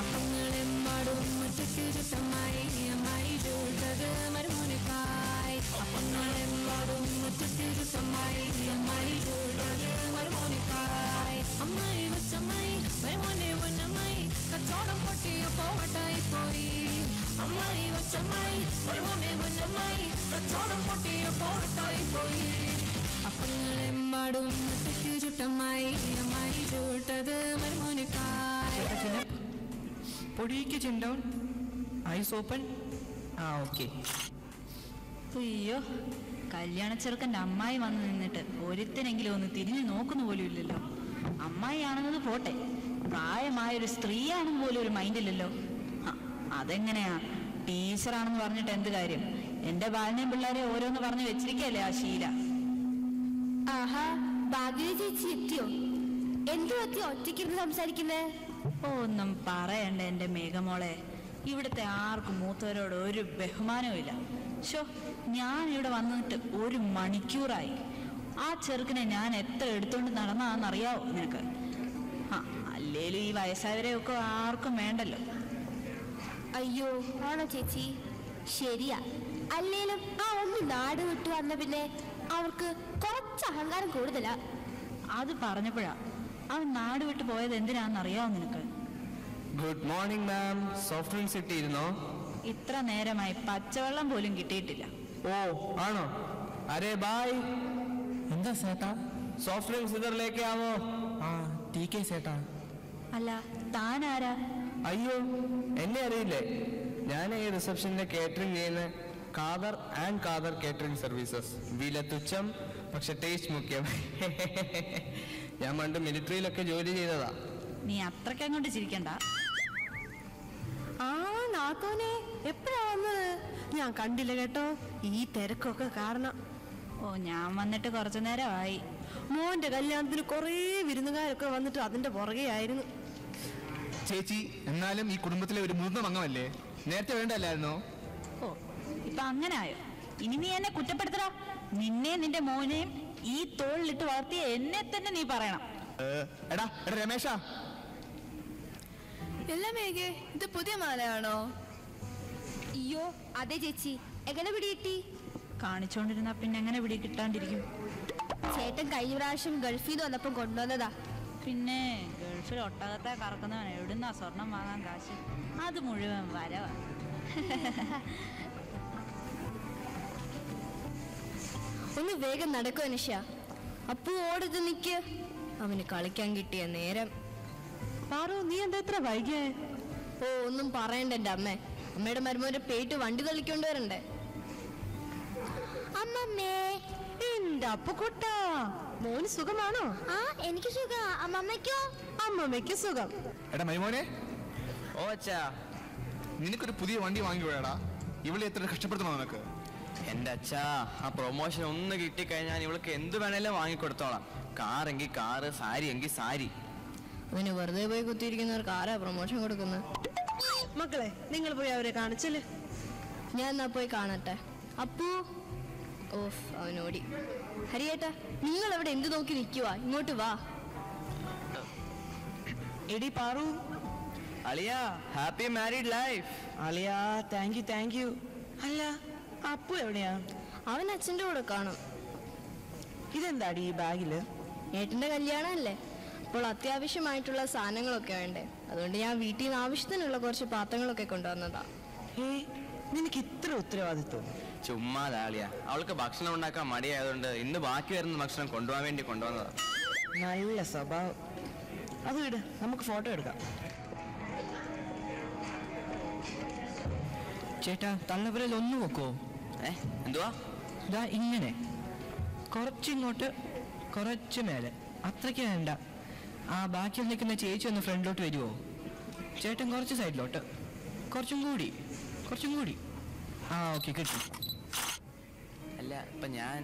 അപ്പങ്ങളെമ്പാടും മാടും ചുറ്റമായി അമ്മായി വച്ചമ്മായി മരുമോനെ പൊന്നമ്മായി കച്ചോടം പൊട്ടിയ പോവട്ടായി പോയി അമ്മായി വച്ചമ്മായി മരുമോനെ പൊന്നമ്മായി കച്ചോടം പൊട്ടിയ പോവട്ടായി പോയി അപ്പങ്ങളെമ്പാടും ചുറ്റമായി അമ്മായി ചൂട്ടത് മരുമോനിക്കായി പൊടിക്ക് ചിൻ ഡൗൺ ഐസ് ഓപ്പൺ ആ ഓക്കെ അയ്യോ കല്യാണ ചെറുക്കന്റെ അമ്മായി വന്ന് നിന്നിട്ട് ഒരുത്തനെങ്കിലും ഒന്ന് തിരിഞ്ഞു നോക്കുന്നു പോലും ഇല്ലല്ലോ. അമ്മായി ആണെന്നത് പോട്ടെ. പ്രായമായ ഒരു സ്ത്രീയാണെന്ന് പോലും ഒരു മൈൻഡില്ലല്ലോ അതെങ്ങനെയാ? ടീച്ചറാണെന്ന് പറഞ്ഞിട്ട് എന്ത് കാര്യം? എന്റെ ബാലിനെയും പിള്ളേരെ ഓരോന്ന് പറഞ്ഞു വെച്ചിരിക്കല്ലേ ആ ശീല? ആഹാ ഭാഗ്യ ചേച്ചി എത്തിയോ? എന്തു പറ്റി ഒറ്റയ്ക്കിരുന്ന് സംസാരിക്കുന്നേ? ഓ ഒന്നും പറയണ്ട എന്റെ മേഘമോളെ. ഇവിടുത്തെ ആർക്കും മൂത്തവരോട് ഒരു ബഹുമാനവും ഇല്ല ഷോ ഞാൻ ഇവിടെ വന്നിട്ട് ഒരു മണിക്കൂറായി. ആ ചെറുക്കനെ ഞാൻ എത്ര എടുത്തോണ്ട് നടന്നാന്നറിയാവോ നിനക്ക്? ആ അല്ലേലും ഈ വയസ്സായവരെയൊക്കെ ആർക്കും വേണ്ടല്ലോ. അയ്യോ ആണോ ചേച്ചി? ശരിയാ. അല്ലേലും ആ ഒന്ന് നാട് വിട്ടു വന്ന പിന്നെ അവർക്ക് കുറച്ച് അഹങ്കാരം കൂടുതലാ. അത് പറഞ്ഞപ്പോഴാ. അവൻ നാട് വിട്ടു പോയത് എന്തിനാണെന്നറിയാവോ നിനക്ക്? Good morning ma'am soft drinks കിട്ടിയിരുന്നോ? ഇത്ര നേരമായി പച്ചവെള്ളം പോലും കിട്ടിയിട്ടില്ല. ഓ ആണോ? അരേ ബായ് എന്താ സേട്ടാ? സോഫ്റ്റ് ഇതറിലേക്ക് ആവോ ആ ടി കെ സേട്ടാ. അല്ല താനാരാ? അയ്യോ എന്നെ അറിയില്ലേ? ഞാൻ ഈ റിസപ്ഷനിലെ കേറ്ററിംഗ് ചെയ്യുന്ന Khader and Khader catering services വില തുച്ഛം പക്ഷെ ടേസ്റ്റ് മുഖ്യം. ഞാൻ പണ്ട് മിലിറ്ററിയിലൊക്കെ ജോലി ചെയ്തതാ. നീ അത്രയ്ക്ക് അങ്ങോട്ട് ചിരിക്കണ്ട. ആ നാത്തോനെ എപ്പോഴാ വന്നത്? ഞാൻ കണ്ടില്ല കേട്ടോ. ഈ തിരക്കൊക്കെ കാരണം. ഓ ഞാൻ വന്നിട്ട് കുറച്ചു നേരമായി. മോന്റെ കല്യാണത്തിന് കുറേ വിരുന്നുകാരൊക്കെ വന്നിട്ട് അതിന്റെ പുറകെ ആയിരുന്നു ചേച്ചി എന്നാലും ഈ കുടുംബത്തിലെ ഒരു മുതിർന്ന അംഗമല്ലേ? നേരത്തെ വേണ്ടല്ലായിരുന്നോ? ഓ ഇപ്പൊ അങ്ങനെ ആയോ ഇനി നീ എന്നെ കുറ്റപ്പെടുത്തടാ നിന്നെ നിന്റെ മോനെയും ഈ തോളിലിട്ട് വളർത്തിയ എന്നെ തന്നെ നീ പറയണം. എടാ എടാ രമേശാ. എല്ലാം മേഘേ ഇത് പുതിയ മാലയാണോ? അയ്യോ അതെ ചേച്ചി. എങ്ങനെ പിടികിട്ടി? കാണിച്ചോണ്ടിരുന്നാ പിന്നെ എങ്ങനെ പിടി കിട്ടാണ്ടിരിക്കും. ചേട്ടൻ കഴിഞ്ഞ പ്രാവശ്യം ഗൾഫിൽ നിന്ന് വന്നപ്പം കൊണ്ടുവന്നതാ. പിന്നെ ഗൾഫിൽ ഒട്ടകത്തെ കറക്കുന്നവൻ എവിടുന്നാ സ്വർണം വാങ്ങാൻ കാശ്? അത് മുഴുവൻ വരവാ. ഒന്ന് വേഗം നടക്കൂ അനുഷ. അപ്പു ഓടത്ത് നിക്ക്. അവന് കളിക്കാൻ കിട്ടിയ നേരം. പാറു നീ എന്താ ഇത്ര വൈകിയേ? ഓ ഒന്നും പറയണ്ട എന്റെ അമ്മേ. അമ്മയുടെ മരുമോന്റെ പേട്ട് വണ്ടി തള്ളിക്കൊണ്ട് വരണ്ടേ. അമ്മമ്മേ എന്റെ അപ്പുക്കുട്ടാ മോന് സുഖമാണോ? ആ എനിക്ക് സുഖം. അമ്മമ്മയ്ക്കോ? അമ്മമ്മയ്ക്ക് സുഖം. എടാ മൈമോനെ. ഓ അച്ഛാ. നിനക്കൊരു പുതിയ വണ്ടി വാങ്ങിക്കൂടാ ഇവിടെ എത്ര കഷ്ടപ്പെടുത്തണോ നിനക്ക്? എന്റെ അച്ഛാ ആ പ്രൊമോഷൻ ഒന്ന് കിട്ടിക്കഴിഞ്ഞാൽ ഇവൾക്ക് എന്ത് വേണേലും വാങ്ങിക്കൊടുത്തോളാം. കാറെങ്കിൽ കാറ് സാരി എങ്കിൽ സാരി. അവന് വെറുതെ പോയി കുത്തിയിരിക്കുന്നവർക്ക് ആരാ പ്രൊമോഷൻ കൊടുക്കുന്നത് മക്കളെ നിങ്ങൾ പോയി അവരെ കാണിച്ചല്ലേ? ഞാൻ എന്നാ പോയി കാണട്ടെ. അപ്പു ഓഫ് അവനോടി ഹരിയേട്ടാ നിങ്ങൾ അവിടെ എന്ത് നോക്കി നിൽക്കുവാ? ഇങ്ങോട്ട് വാ. എടി പാറു. അളിയ ഹാപ്പി മാരീഡ് ലൈഫ്. അളിയ താങ്ക് യു താങ്ക് യു അല്ല അപ്പു എവിടെയാ? അവൻ അച്ഛന്റെ കൂടെ കാണും. ഇതെന്താടി ഈ ബാഗിൽ? ഏട്ടന്റെ കല്യാണമല്ലേ? അപ്പോൾ അത്യാവശ്യമായിട്ടുള്ള സാധനങ്ങളൊക്കെ വേണ്ടേ? അതുകൊണ്ട് ഞാൻ വീട്ടിൽ നിന്ന് ആവശ്യത്തിനുള്ള കുറച്ച് പാത്രങ്ങളൊക്കെ കൊണ്ടുവന്നതാ. ഏ നിനക്ക് ഇത്ര ഉത്തരവാദിത്വം. ചുമ്മാ ദാളിയാ അവൾക്ക് ഭക്ഷണം ഉണ്ടാക്കാൻ മടിയായതുകൊണ്ട് ഇന്ന് ബാക്കി വരുന്ന ഭക്ഷണം കൊണ്ടുപോകാൻ വേണ്ടി കൊണ്ടുവന്നതാ. നല്ല സ്വഭാവം. അത് വിട് നമുക്ക് ഫോട്ടോ എടുക്കാം. ചേട്ടാ തള്ളവരൽ ഒന്ന് വെക്കോ? ഏ എന്തുവാ? ഇതാ ഇങ്ങനെ. കുറച്ചിങ്ങോട്ട് കുറച്ച് മേലെ. അത്രയ്ക്ക് വേണ്ട. ആ ബാക്കിൽ നിൽക്കുന്ന ചേച്ചി ഒന്ന് ഫ്രണ്ടിലോട്ട് വരുമോ ചേട്ടൻ കുറച്ച് സൈഡിലോട്ട്. കുറച്ചും കൂടി കുറച്ചും കൂടി. ആ ഓക്കെ കിട്ടി. അല്ല ഇപ്പം ഞാൻ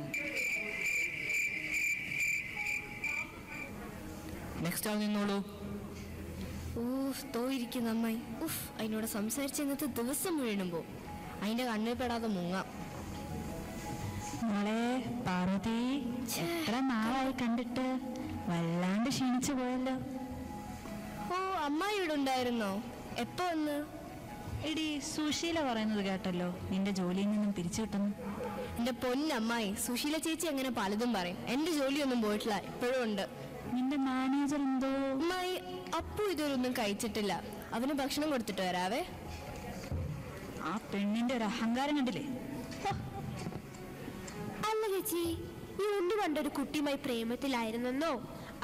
നെക്സ്റ്റ് ആൾ നിന്നോളൂ. ഊഫ് തോയിരിക്കുന്ന അമ്മായി. ഉഫ് അതിനോട് സംസാരിച്ച ഇന്നത്തെ ദിവസം വീഴുമ്പോ അതിന്റെ കണ്ണിൽ പെടാതെ മുങ്ങാം. മോളെ പാർവതി എത്ര നാളായി കണ്ടിട്ട് വല്ലാണ്ട് ക്ഷീണിച്ചു പോയല്ലോ. ഓ അമ്മായി ഇവിടെ ഉണ്ടായിരുന്നോ? എപ്പോ വന്ന്? എടി സുശീല പറയുന്നത് കേട്ടല്ലോ. നിന്റെ ജോലിയിൽ നിന്നും പിരിച്ചു കിട്ടുന്നു എന്റെ പൊന്നമ്മായി സുശീല ചേച്ചി അങ്ങനെ പലതും പറയും. എന്റെ ജോലിയൊന്നും പോയിട്ടില്ല ഇപ്പോഴും ഉണ്ട്. നിന്റെ മാനേജർ എന്തോ? അമ്മായി അപ്പു ഇതുവരൊന്നും കഴിച്ചിട്ടില്ല. അവന് ഭക്ഷണം കൊടുത്തിട്ട് വരാവേ. ആ പെണ്ണിന്റെ ഒരു അഹങ്കാരം കണ്ടില്ലേ? അല്ല ചേച്ചി ഈ ഉണ്ണി പണ്ടൊരു കുട്ടിയുമായി പ്രേമത്തിലായിരുന്നെന്നോ?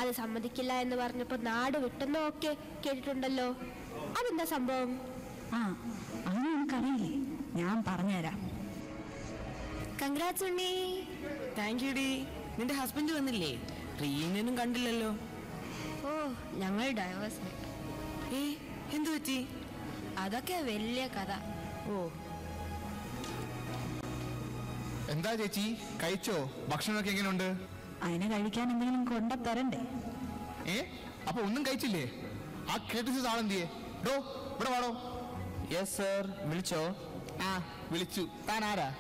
അത് സമ്മതിക്കില്ല എന്ന് പറഞ്ഞപ്പോ നാട് വിട്ടെന്നോ ഒക്കെ കേട്ടിട്ടുണ്ടല്ലോ. അതെന്താ സംഭവം? ആ അങ്ങനെ എനിക്കറിയില്ലേ. ഞാൻ പറഞ്ഞുതരാം. കൺഗ്രാറ്റ്സ് ഉണ്ണി. താങ്ക് യു ഡി. നിന്റെ ഹസ്ബൻഡ് വന്നില്ലേ? റീനൊന്നും കണ്ടില്ലല്ലോ. ഓ ഞങ്ങൾ ഡൈവേഴ്സ് ഏ എന്തു പറ്റി? അതൊക്കെ വലിയ കഥ. ഓ. എന്താ ചേച്ചി? കഴിച്ചോ? ഭക്ഷണമൊക്കെ എങ്ങനെയുണ്ട്? അതിനെ കഴിക്കാൻ എന്തെങ്കിലും കൊണ്ട തരണ്ടേ? ഏ അപ്പൊ ഒന്നും കഴിച്ചില്ലേ? ആ കേട്ടിച്ച ആളെന്തിയേ ഡോ ഇവിടെ വാടോ. യെസ് സർ വിളിച്ചോ? ആ വിളിച്ചു. താൻ ആരാ?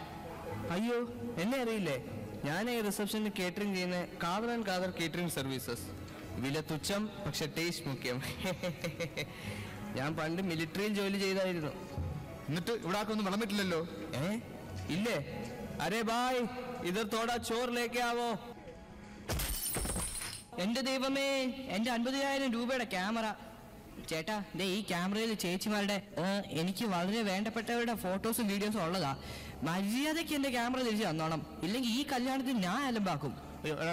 അയ്യോ എന്നെ അറിയില്ലേ? ഞാൻ ഈ റിസപ്ഷനിൽ കേറ്ററിംഗ് ചെയ്യുന്ന Kathar and Kathar catering services വില തുച്ഛം പക്ഷെ ടേസ്റ്റ് മുഖ്യം. ഞാൻ പണ്ട് മിലിറ്ററിയിൽ ജോലി ചെയ്തായിരുന്നു. എന്നിട്ട് ഇവിടെ ഒന്നും വെള്ളം പറ്റില്ലല്ലോ ഏ? ഇല്ലേ? അരേ ബായ് ഇതർ തോടാ ചോറിലേക്ക് ആവോ എന്റെ ദൈവമേ എന്റെ അൻപതിനായിരം രൂപയുടെ ക്യാമറ ചേട്ടാ ദേ ഈ ക്യാമറയിൽ ചേച്ചിമാരുടെ എനിക്ക് വളരെ വേണ്ടപ്പെട്ടവരുടെ ഫോട്ടോസും വീഡിയോസും ഉള്ളതാ. മര്യാദയ്ക്ക് എന്റെ ക്യാമറ തിരിച്ചു തന്നോണം. ഇല്ലെങ്കിൽ ഈ കല്യാണത്തിന് ഞാൻ അലമ്പാക്കും.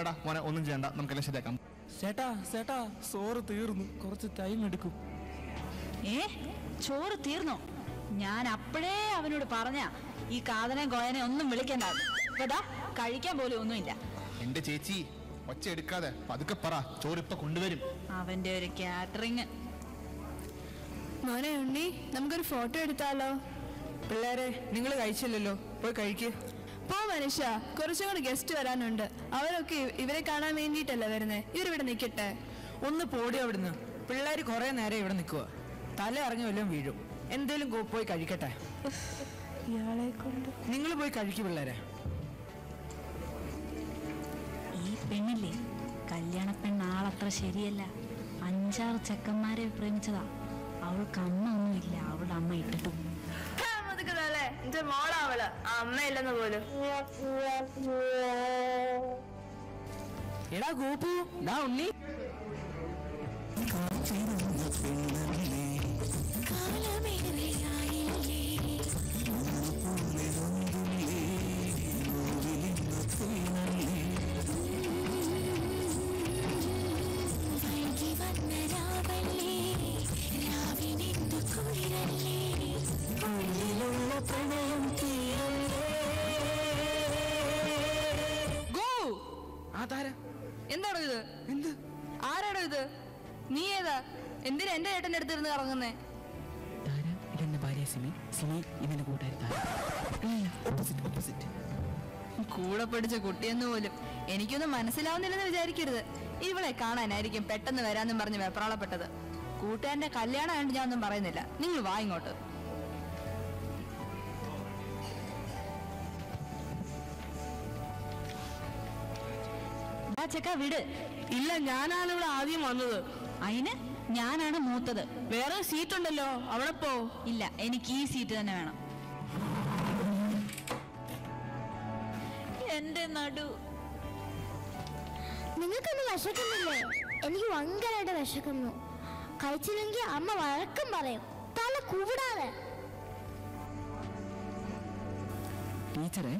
എടാ മോനെ ഒന്നും ചെയ്യണ്ട. നമുക്കെല്ലാം ശരിയാക്കാം. ചേട്ടാ ചേട്ടാ സോറ് തീർന്നു. കുറച്ച് ടൈം എടുക്കും. ഏ? ചോറ് തീർന്നോ? ഞാൻ അപ്പോഴേ അവനോട് പറഞ്ഞ ഈ കാതനെ കോയനെ ഒന്നും വിളിക്കണ്ട. ഇപ്പതാ കഴിക്കാൻ പോലും ഒന്നുമില്ല. എന്റെ ചേച്ചി ഒച്ച എടുക്കാതെ പതുക്കെ പറ. ചോറ് ഇപ്പൊ കൊണ്ടുവരും. അവന്റെ ഒരു കാറ്ററിങ്. മോനെ ഉണ്ണി നമുക്കൊരു ഫോട്ടോ എടുത്താലോ? പിള്ളേരെ നിങ്ങൾ കഴിച്ചില്ലല്ലോ. പോയി കഴിക്ക്. പോ മനുഷ്യ കുറച്ചും കൂടി ഗസ്റ്റ് വരാനുണ്ട്. അവരൊക്കെ ഇവരെ കാണാൻ വേണ്ടിയിട്ടല്ല വരുന്നേ? ഇവരിവിടെ നിൽക്കട്ടെ ഒന്ന് പോടി അവിടുന്ന്. പിള്ളേർ കുറെ നേരം ഇവിടെ നിൽക്കുക തല ഇറങ്ങി വല്ലതും വീഴും. എന്തേലും പോയി കഴിക്കട്ടെ. ഇയാളെ കൊണ്ട് നിങ്ങൾ പോയി കഴിക്കൂ പിള്ളേരെ. ഈ പെണ്ണില്ലേ? കല്യാണ പെണ്ണാളത്ര ശരിയല്ല. അഞ്ചാറ് ചെക്കന്മാരെ പ്രേമിച്ചതാ. അവൾക്ക് അമ്മ ഒന്നുമില്ല അവളുടെ അമ്മ ഇട്ടിട്ടു. എന്റെ മോളാവൾ. അമ്മയില്ലെന്ന് പോലും. എടാ ഗോപു ഡാ ഉണ്ണി. രാവിലെ രാവിലെ കുളിരല്ലേ പ്രണയം എന്ത്? ആരാണോ ഇത്? നീ ഏതാ? എന്തിനാ എന്റെ ചേട്ടന്റെ അടുത്തിരുന്ന് കറങ്ങുന്നേ? കൂടെ പഠിച്ച കുട്ടിയെന്ന് പോലും എനിക്കൊന്നും മനസ്സിലാവുന്നില്ലെന്ന് വിചാരിക്കരുത്. ഇവളെ കാണാനായിരിക്കും പെട്ടെന്ന് വരാന്നും പറഞ്ഞ് വെപ്രാളപ്പെട്ടത്. കൂട്ടുകാരന്റെ കല്യാണമായിട്ട് ഞാനൊന്നും പറയുന്നില്ല. നിങ്ങൾ വാ ഇങ്ങോട്ട്. ചെക്ക വിട്. ഇല്ല ഞാനാണ് ഇവിടെ ആദ്യം വന്നത്. അതിന് ഞാനാണ് മൂത്തത്. വേറെ സീറ്റ് ഉണ്ടല്ലോ അവിടെ പോ. ഇല്ല എനിക്ക് ഈ സീറ്റ് തന്നെ വേണം. എന്റെ നടു. നിങ്ങൾക്കൊന്നും വിശക്കുന്നില്ലേ? എനിക്ക് ഭയങ്കരമായിട്ട് വിശക്കുന്നു. കഴിച്ചില്ലെങ്കിൽ അമ്മ വഴക്കം പറയും. തല കൂടാതെ. ടീച്ചറെ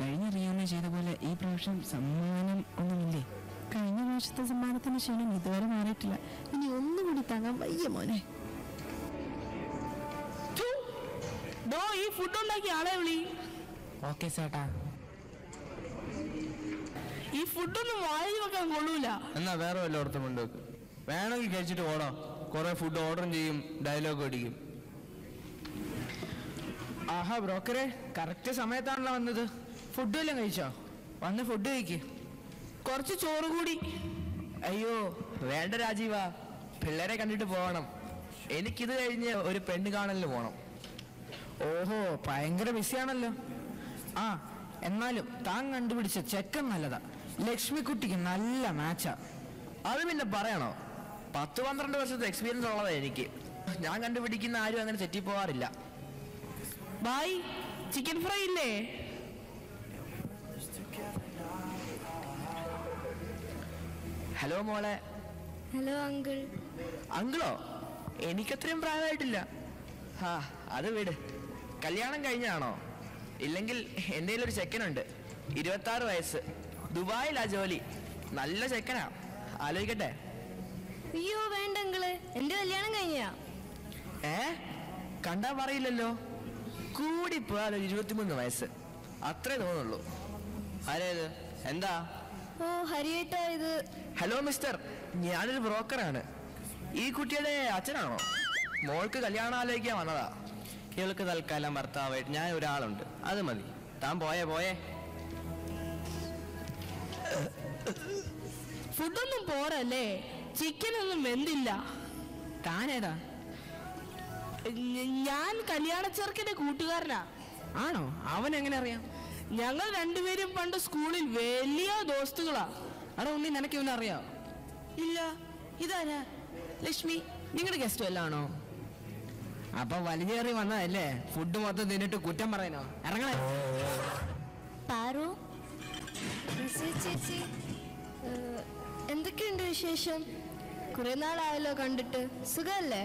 കഴിഞ്ഞ റിയോണ ചെയ്ത പോലെ ഈ പ്രാവശ്യം സമ്മാനം ഒന്നുമില്ലേ? കഴിഞ്ഞ പ്രാവശ്യത്തെ സമ്മാനത്തിന് ക്ഷീണം ഇതുവരെ മാറിയിട്ടില്ല. ഇനി ഒന്നുകൂടി താങ്ങാൻ വയ്യ മോനെ. ഈ ഫുഡ് ഉണ്ടാക്കി ആളെ വിളി. ഓക്കെ ചേട്ടാ. ഈ ഫുഡൊന്നും വായി വെക്കാൻ കൊള്ളൂല. എന്നാ വേറെ വല്ലയിടത്തും ഉണ്ട് വേണമെങ്കിൽ കഴിച്ചിട്ട് ഓടാം. കുറെ ഫുഡ് ഓർഡർ ചെയ്യും ഡയലോഗ് അടിക്കും. ആഹാ ബ്രോക്കറെ കറക്റ്റ് സമയത്താണല്ലോ വന്നത്. ഫുഡ് വല്ലതും കഴിച്ചോ? വന്ന് ഫുഡ് കഴിക്ക്. കുറച്ച് ചോറ് കൂടി. അയ്യോ വേണ്ട രാജീവ. പിള്ളേരെ കണ്ടിട്ട് പോകണം. എനിക്കിത് കഴിഞ്ഞ് ഒരു പെണ്ണ് കാണലിന് പോകണം ഓഹോ ഭയങ്കര ബിസിയാണല്ലോ ആ എന്നാലും താൻ കണ്ടുപിടിച്ച ചെക്കൻ നല്ലതാ. ലക്ഷ്മിക്കുട്ടിക്ക് നല്ല മാച്ചാ അത് പിന്നെ പറയണോ? പത്ത് പന്ത്രണ്ട് വർഷത്തെ എക്സ്പീരിയൻസ് ഉള്ളതാ എനിക്ക്. ഞാൻ കണ്ടുപിടിക്കുന്ന ആരും അങ്ങനെ തെറ്റിപ്പോവാറില്ല. ബായ് ചിക്കൻ ഫ്രൈ ഇല്ലേ? ഹലോ മോളെ. Hello uncle. അങ്കിളോ എനിക്കത്രയും പ്രായമായിട്ടില്ല. ആ അത് വിട്. കല്യാണം കഴിഞ്ഞാണോ ഇല്ലെങ്കിൽ എന്റെ ഒരു ചെക്കനുണ്ട്. ഇരുപത്താറ് വയസ്സ്. ദുബായിലാ ജോലി. നല്ല ചെക്കനാ. ആലോചിക്കട്ടെ. അയ്യോ വേണ്ട അങ്കിൾ. എന്റെ കല്യാണം കഴിഞ്ഞാ ഏ? കണ്ടാ പറയില്ലല്ലോ. കൂടി പോയാലോ ഇരുപത്തിമൂന്ന് വയസ്സ്. അത്രേ തോന്നുള്ളൂ. ആരേത് എന്താ? ഓ ഹരിയേട്ടാ ഇത്. ഹലോ മിസ്റ്റർ ഞാനൊരു ബ്രോക്കറാണ്. ഈ കുട്ടിയുടെ അച്ഛനാണോ? മോൾക്ക് കല്യാണം ആലോചിക്കാൻ വന്നതാ. ഇവൾക്ക് തൽക്കാലം ഭർത്താവായിട്ട് ഞാൻ ഒരാളുണ്ട്. അത് മതി. താൻ പോയേ പോയേ. ഫുഡൊന്നും പോരല്ലേ? ചിക്കൻ ഒന്നും വെന്തില്ല. താനേതാ? ഞാൻ കല്യാണ ചെറുക്കന്റെ കൂട്ടുകാരനാ. ആണോ? അവൻ എങ്ങനെ അറിയാം? ഞങ്ങൾ രണ്ടുപേരും പണ്ട് സ്കൂളിൽ വലിയ ദോസ്തുകളാ. അടാ ഉണ്ണി നിനക്ക് ഇവനെ അറിയാം. ഇല്ല ഇതാരാ? ലക്ഷ്മി നിങ്ങളുടെ ഗസ്റ്റ് വല്ലാണോ അപ്പൊ വലിഞ്ഞേറി വന്നതല്ലേ? ഫുഡ് മൊത്തം തിന്നിട്ട് കുറ്റം പറയണോ ഇറങ്ങണേ. പാറു? ചേച്ചി എന്തൊക്കെയുണ്ട് വിശേഷം? കുറെ നാളായല്ലോ കണ്ടിട്ട്. സുഖല്ലേ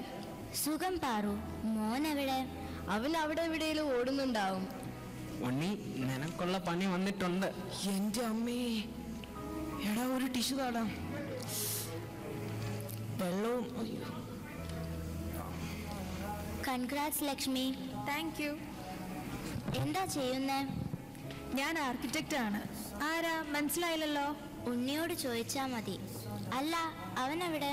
സുഖം പാറു. മോൻ എവിടെ അവൻ അവിടെ എവിടെയും ഓടുന്നുണ്ടാവും. ഉണ്ണി നിനക്കുള്ള പണി വന്നിട്ടുണ്ട്. എന്റെ അമ്മേ എടാ ഒരു ടിഷ്യൂ താടാ. വെള്ളവും. കൺഗ്രാറ്റ്സ് ലക്ഷ്മി. താങ്ക് യു എന്താ ചെയ്യുന്നേ? ഞാൻ ആർക്കിടെക്റ്റ് ആണ്. ആരാ? മനസ്സിലായില്ലല്ലോ. ഉണ്ണിയോട് ചോദിച്ചാ മതി. അല്ല അവൻ അവിടെ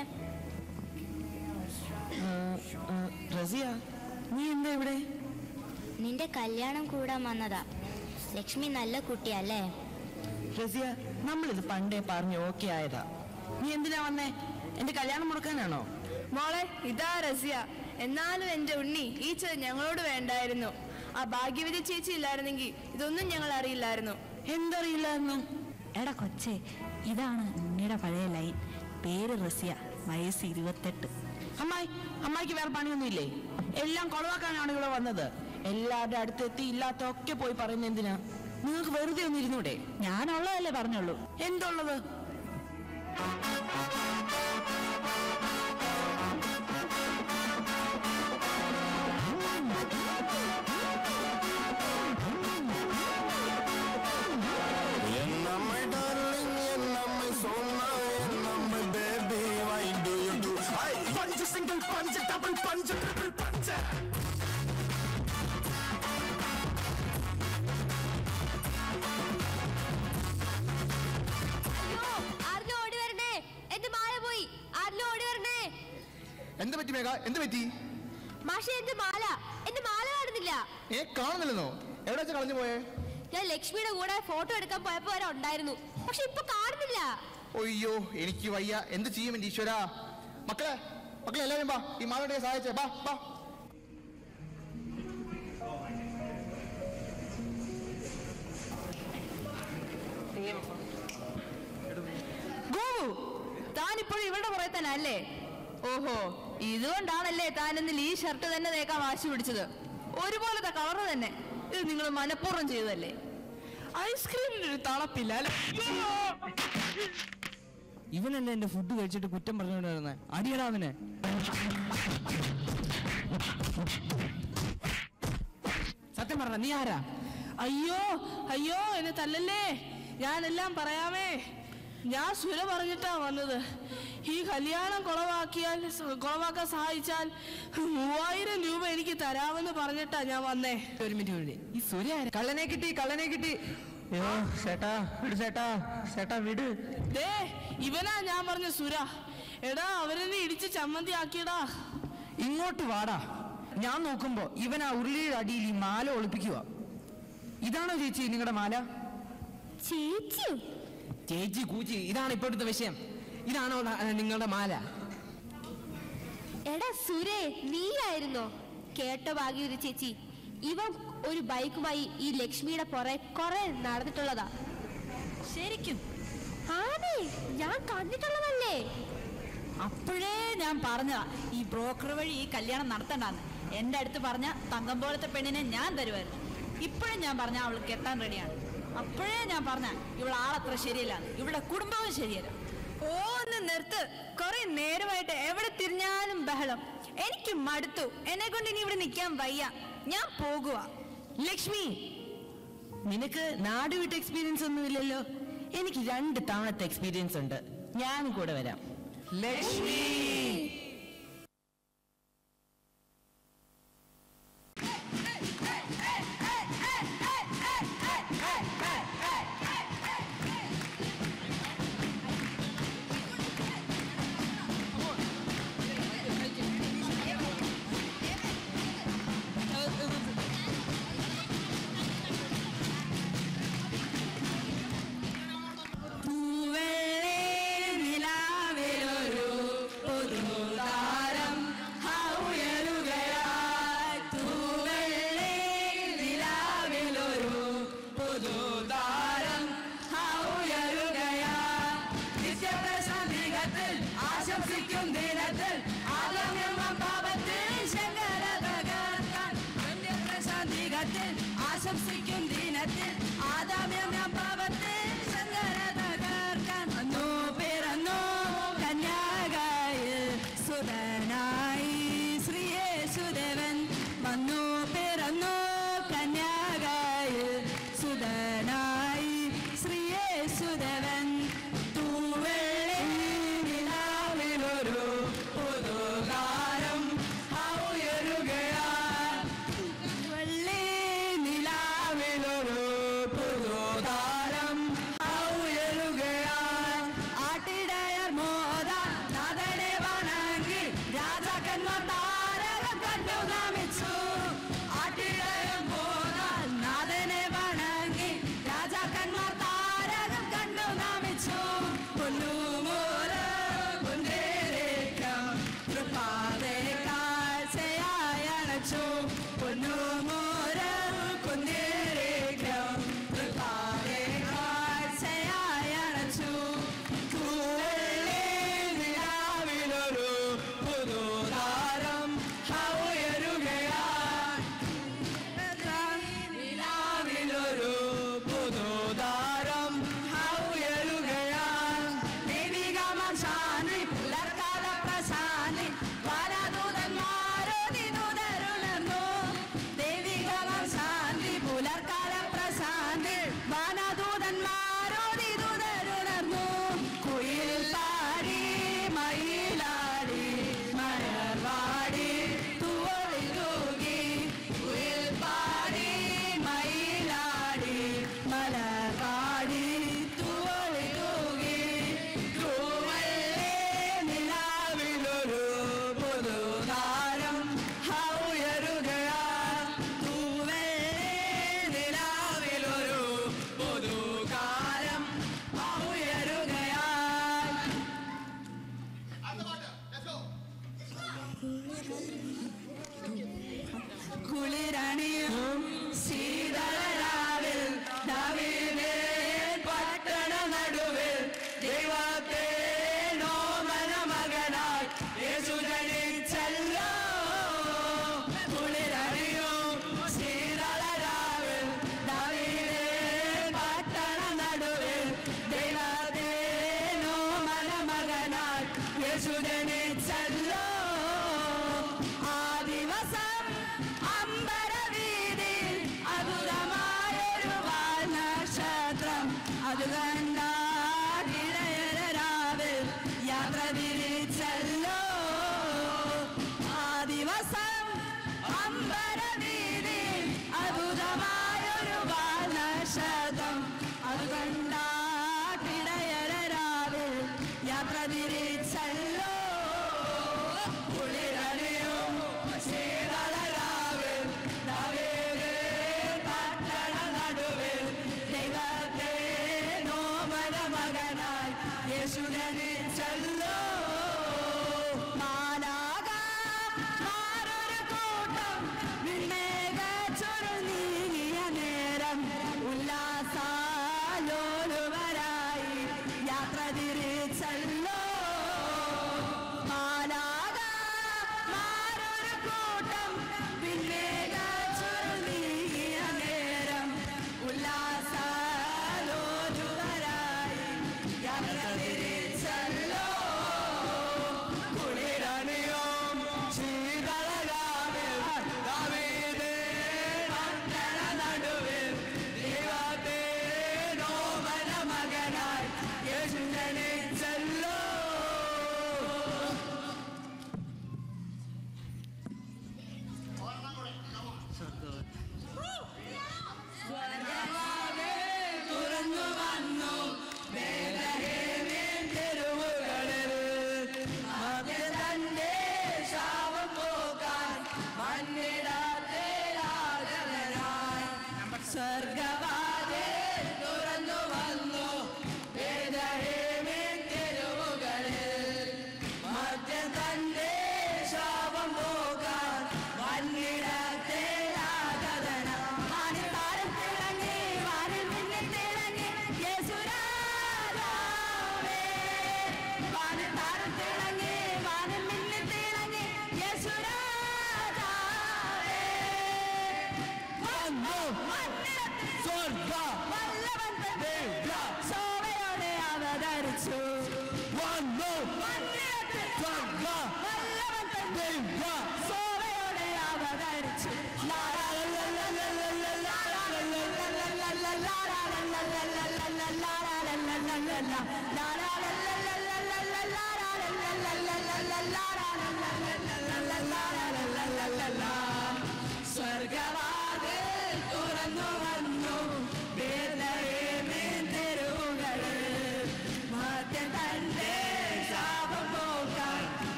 റസിയ നീ എന്താ ഇവിടെ? നിന്റെ കല്യാണം കൂടാൻ വന്നതാ. ലക്ഷ്മി നല്ല കുട്ടിയല്ലേ? റസിയ നമ്മളിത് പണ്ടേ പറഞ്ഞു ഓക്കെ ആയതാ. നീ എന്തിനാ വന്നേ? എന്റെ കല്യാണം മുടക്കാനാണോ? മോളെ ഇതാ റസിയ. എന്നാലും എന്റെ ഉണ്ണി ഈ ചെ ഞങ്ങളോട് വേണ്ടായിരുന്നു. ആ ഭാഗ്യവതി ചേച്ചി ഇല്ലായിരുന്നെങ്കിൽ ഇതൊന്നും ഞങ്ങൾ അറിയില്ലായിരുന്നു. എന്തറിയില്ലായിരുന്നു? എടാ കൊച്ചേ ഇതാണ് ഉണ്ണിയുടെ പഴയ ലൈൻ. പേര് റസിയ വയസ്സ് ഇരുപത്തെട്ട്. അമ്മായി അമ്മായിക്ക് വേറെ പണിയൊന്നുമില്ലേ? എല്ലാം കൊളവാക്കാനാണ് ഇവിടെ വന്നത്. എല്ലാവരുടെ അടുത്തെത്തി ഇല്ലാത്ത ഒക്കെ പോയി പറയുന്ന എന്തിനാ? നിങ്ങൾക്ക് വെറുതെ ഒന്നിരുന്നൂടെ ഞാനുള്ളതല്ലേ പറഞ്ഞുള്ളൂ. എന്തുള്ളത്? ലക്ഷ്മിയുടെ കൂടെ ഫോട്ടോ എടുക്കാൻ പോയപ്പോ വരെ ഉണ്ടായിരുന്നു. പക്ഷെ ഇപ്പൊ കാണുന്നില്ല. അയ്യോ എനിക്ക് വയ്യ. എന്ത് ചെയ്യും എന്റെ ഈശ്വര? മക്കളെ മക്കളെ എല്ലാവരും ബാ ഈ സഹായിച്ചേ. ബാ ബാ ഗോവു ഇവരുടെ പുറകെ തന്നെ അല്ലേ? ഓഹോ ഇതുകൊണ്ടാണല്ലേ താൻ ഇന്നലെ ഈ ഷർട്ട് തന്നെ തേക്കാൻ വാശി പിടിച്ചത്. ഒരുപോലത്തെ കളറ് തന്നെ. ഇത് നിങ്ങൾ മനഃപൂർവം ചെയ്തതല്ലേ? ഐസ്ക്രീമിന് ഒരു തളപ്പില്ല ഇവനല്ലേ എന്റെ ഫുഡ് കഴിച്ചിട്ട് കുറ്റം പറഞ്ഞുകൊണ്ട് വരുന്നത് അടിയടാ സത്യം പറഞ്ഞ നീ ആരാ? അയ്യോ അയ്യോ എന്നെ തല്ലല്ലേ? ഞാനെല്ലാം പറയാമേ. ഞാൻ സുര പറഞ്ഞിട്ടാ വന്നത്. ഈ കല്യാണം കുളവാക്കിയാൽ കുളവാക്കാൻ സഹായിച്ചാൽ മൂവായിരം രൂപ എനിക്ക് തരാമെന്ന് പറഞ്ഞിട്ടാ ഞാൻ വന്നേ. ഒരു മിനിറ്റ് ഒരു ഈ സൂര്യ കള്ളനെ കിട്ടി കള്ളനെ കിട്ടി. അയ്യോ ചേട്ടാ വിട് ചേട്ടാ ചേട്ടാ വിട്. ദേ ഇവനാ ഞാൻ പറഞ്ഞ സുര. എടാ അവരെന്നെ ഇടിച്ച് ചമ്മന്തി ആക്കിയടാ. ഇങ്ങോട്ട് വാടാ. ഞാൻ നോക്കുമ്പോ ഇവനാ ആ ഉരുളിയുടെ അടിയിൽ ഈ മാല ഒളിപ്പിക്കുക. ഇതാണോ ചേച്ചി നിങ്ങളുടെ മാല? ചേച്ചി? ചേച്ചി കൂച്ചി ഇതാണ് ഇപ്പോഴത്തെ വിഷയം. ഇതാണോ നിങ്ങളുടെ മാല? എടാ സുരേ നീയായിരുന്നോ? കേട്ടോ ഭാഗ്യൊരു ചേച്ചി ഇവ ഒരു ബൈക്കുമായി ഈ ലക്ഷ്മിയുടെ പുറകെ കുറെ നടന്നിട്ടുള്ളതാ. ശരിക്കും? ആണേ ഞാൻ കണ്ടിട്ടുള്ളതല്ലേ? അപ്പോഴേ ഞാൻ പറഞ്ഞതാ ഈ ബ്രോക്കർ വഴി ഈ കല്യാണം നടത്തണ്ടെന്ന്. എന്റെ അടുത്ത് പറഞ്ഞ തങ്കം പോലത്തെ പെണ്ണിനെ ഞാൻ തരുമായിരുന്നു. ഇപ്പോഴും ഞാൻ പറഞ്ഞ അവൾക്ക് എത്താൻ റെഡിയാണ്. അപ്പോഴേ ഞാൻ പറഞ്ഞ ഇവൾ ആളത്ര ശരിയല്ല ഇവളുടെ കുടുംബവും ശരിയല്ല. ഓ ഒന്ന് നിർത്ത്. കുറെ നേരമായിട്ട് എവിടെ തിരിഞ്ഞാലും ബഹളം. എനിക്ക് മടുത്തു. എന്നെ കൊണ്ട് ഇനി ഇവിടെ നിൽക്കാൻ വയ്യ. ഞാൻ പോകുക ലക്ഷ്മി നിനക്ക് നാട് വിട്ട് എക്സ്പീരിയൻസ് ഒന്നുമില്ലല്ലോ. എനിക്ക് രണ്ട് തവണത്തെ എക്സ്പീരിയൻസ് ഉണ്ട്. ഞാനും കൂടെ വരാം. ലക്ഷ്മി! നിലാവിലൊരു നിത്യപ്രശാന്തികത്തിൽ ആശംസിക്കും ദിനത്തിൽ. ആദാമ്യം പാപത്തിൽ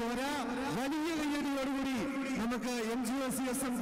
പോരാ വലിയ കയ്യടിയോടുകൂടി നമുക്ക് M G S C S M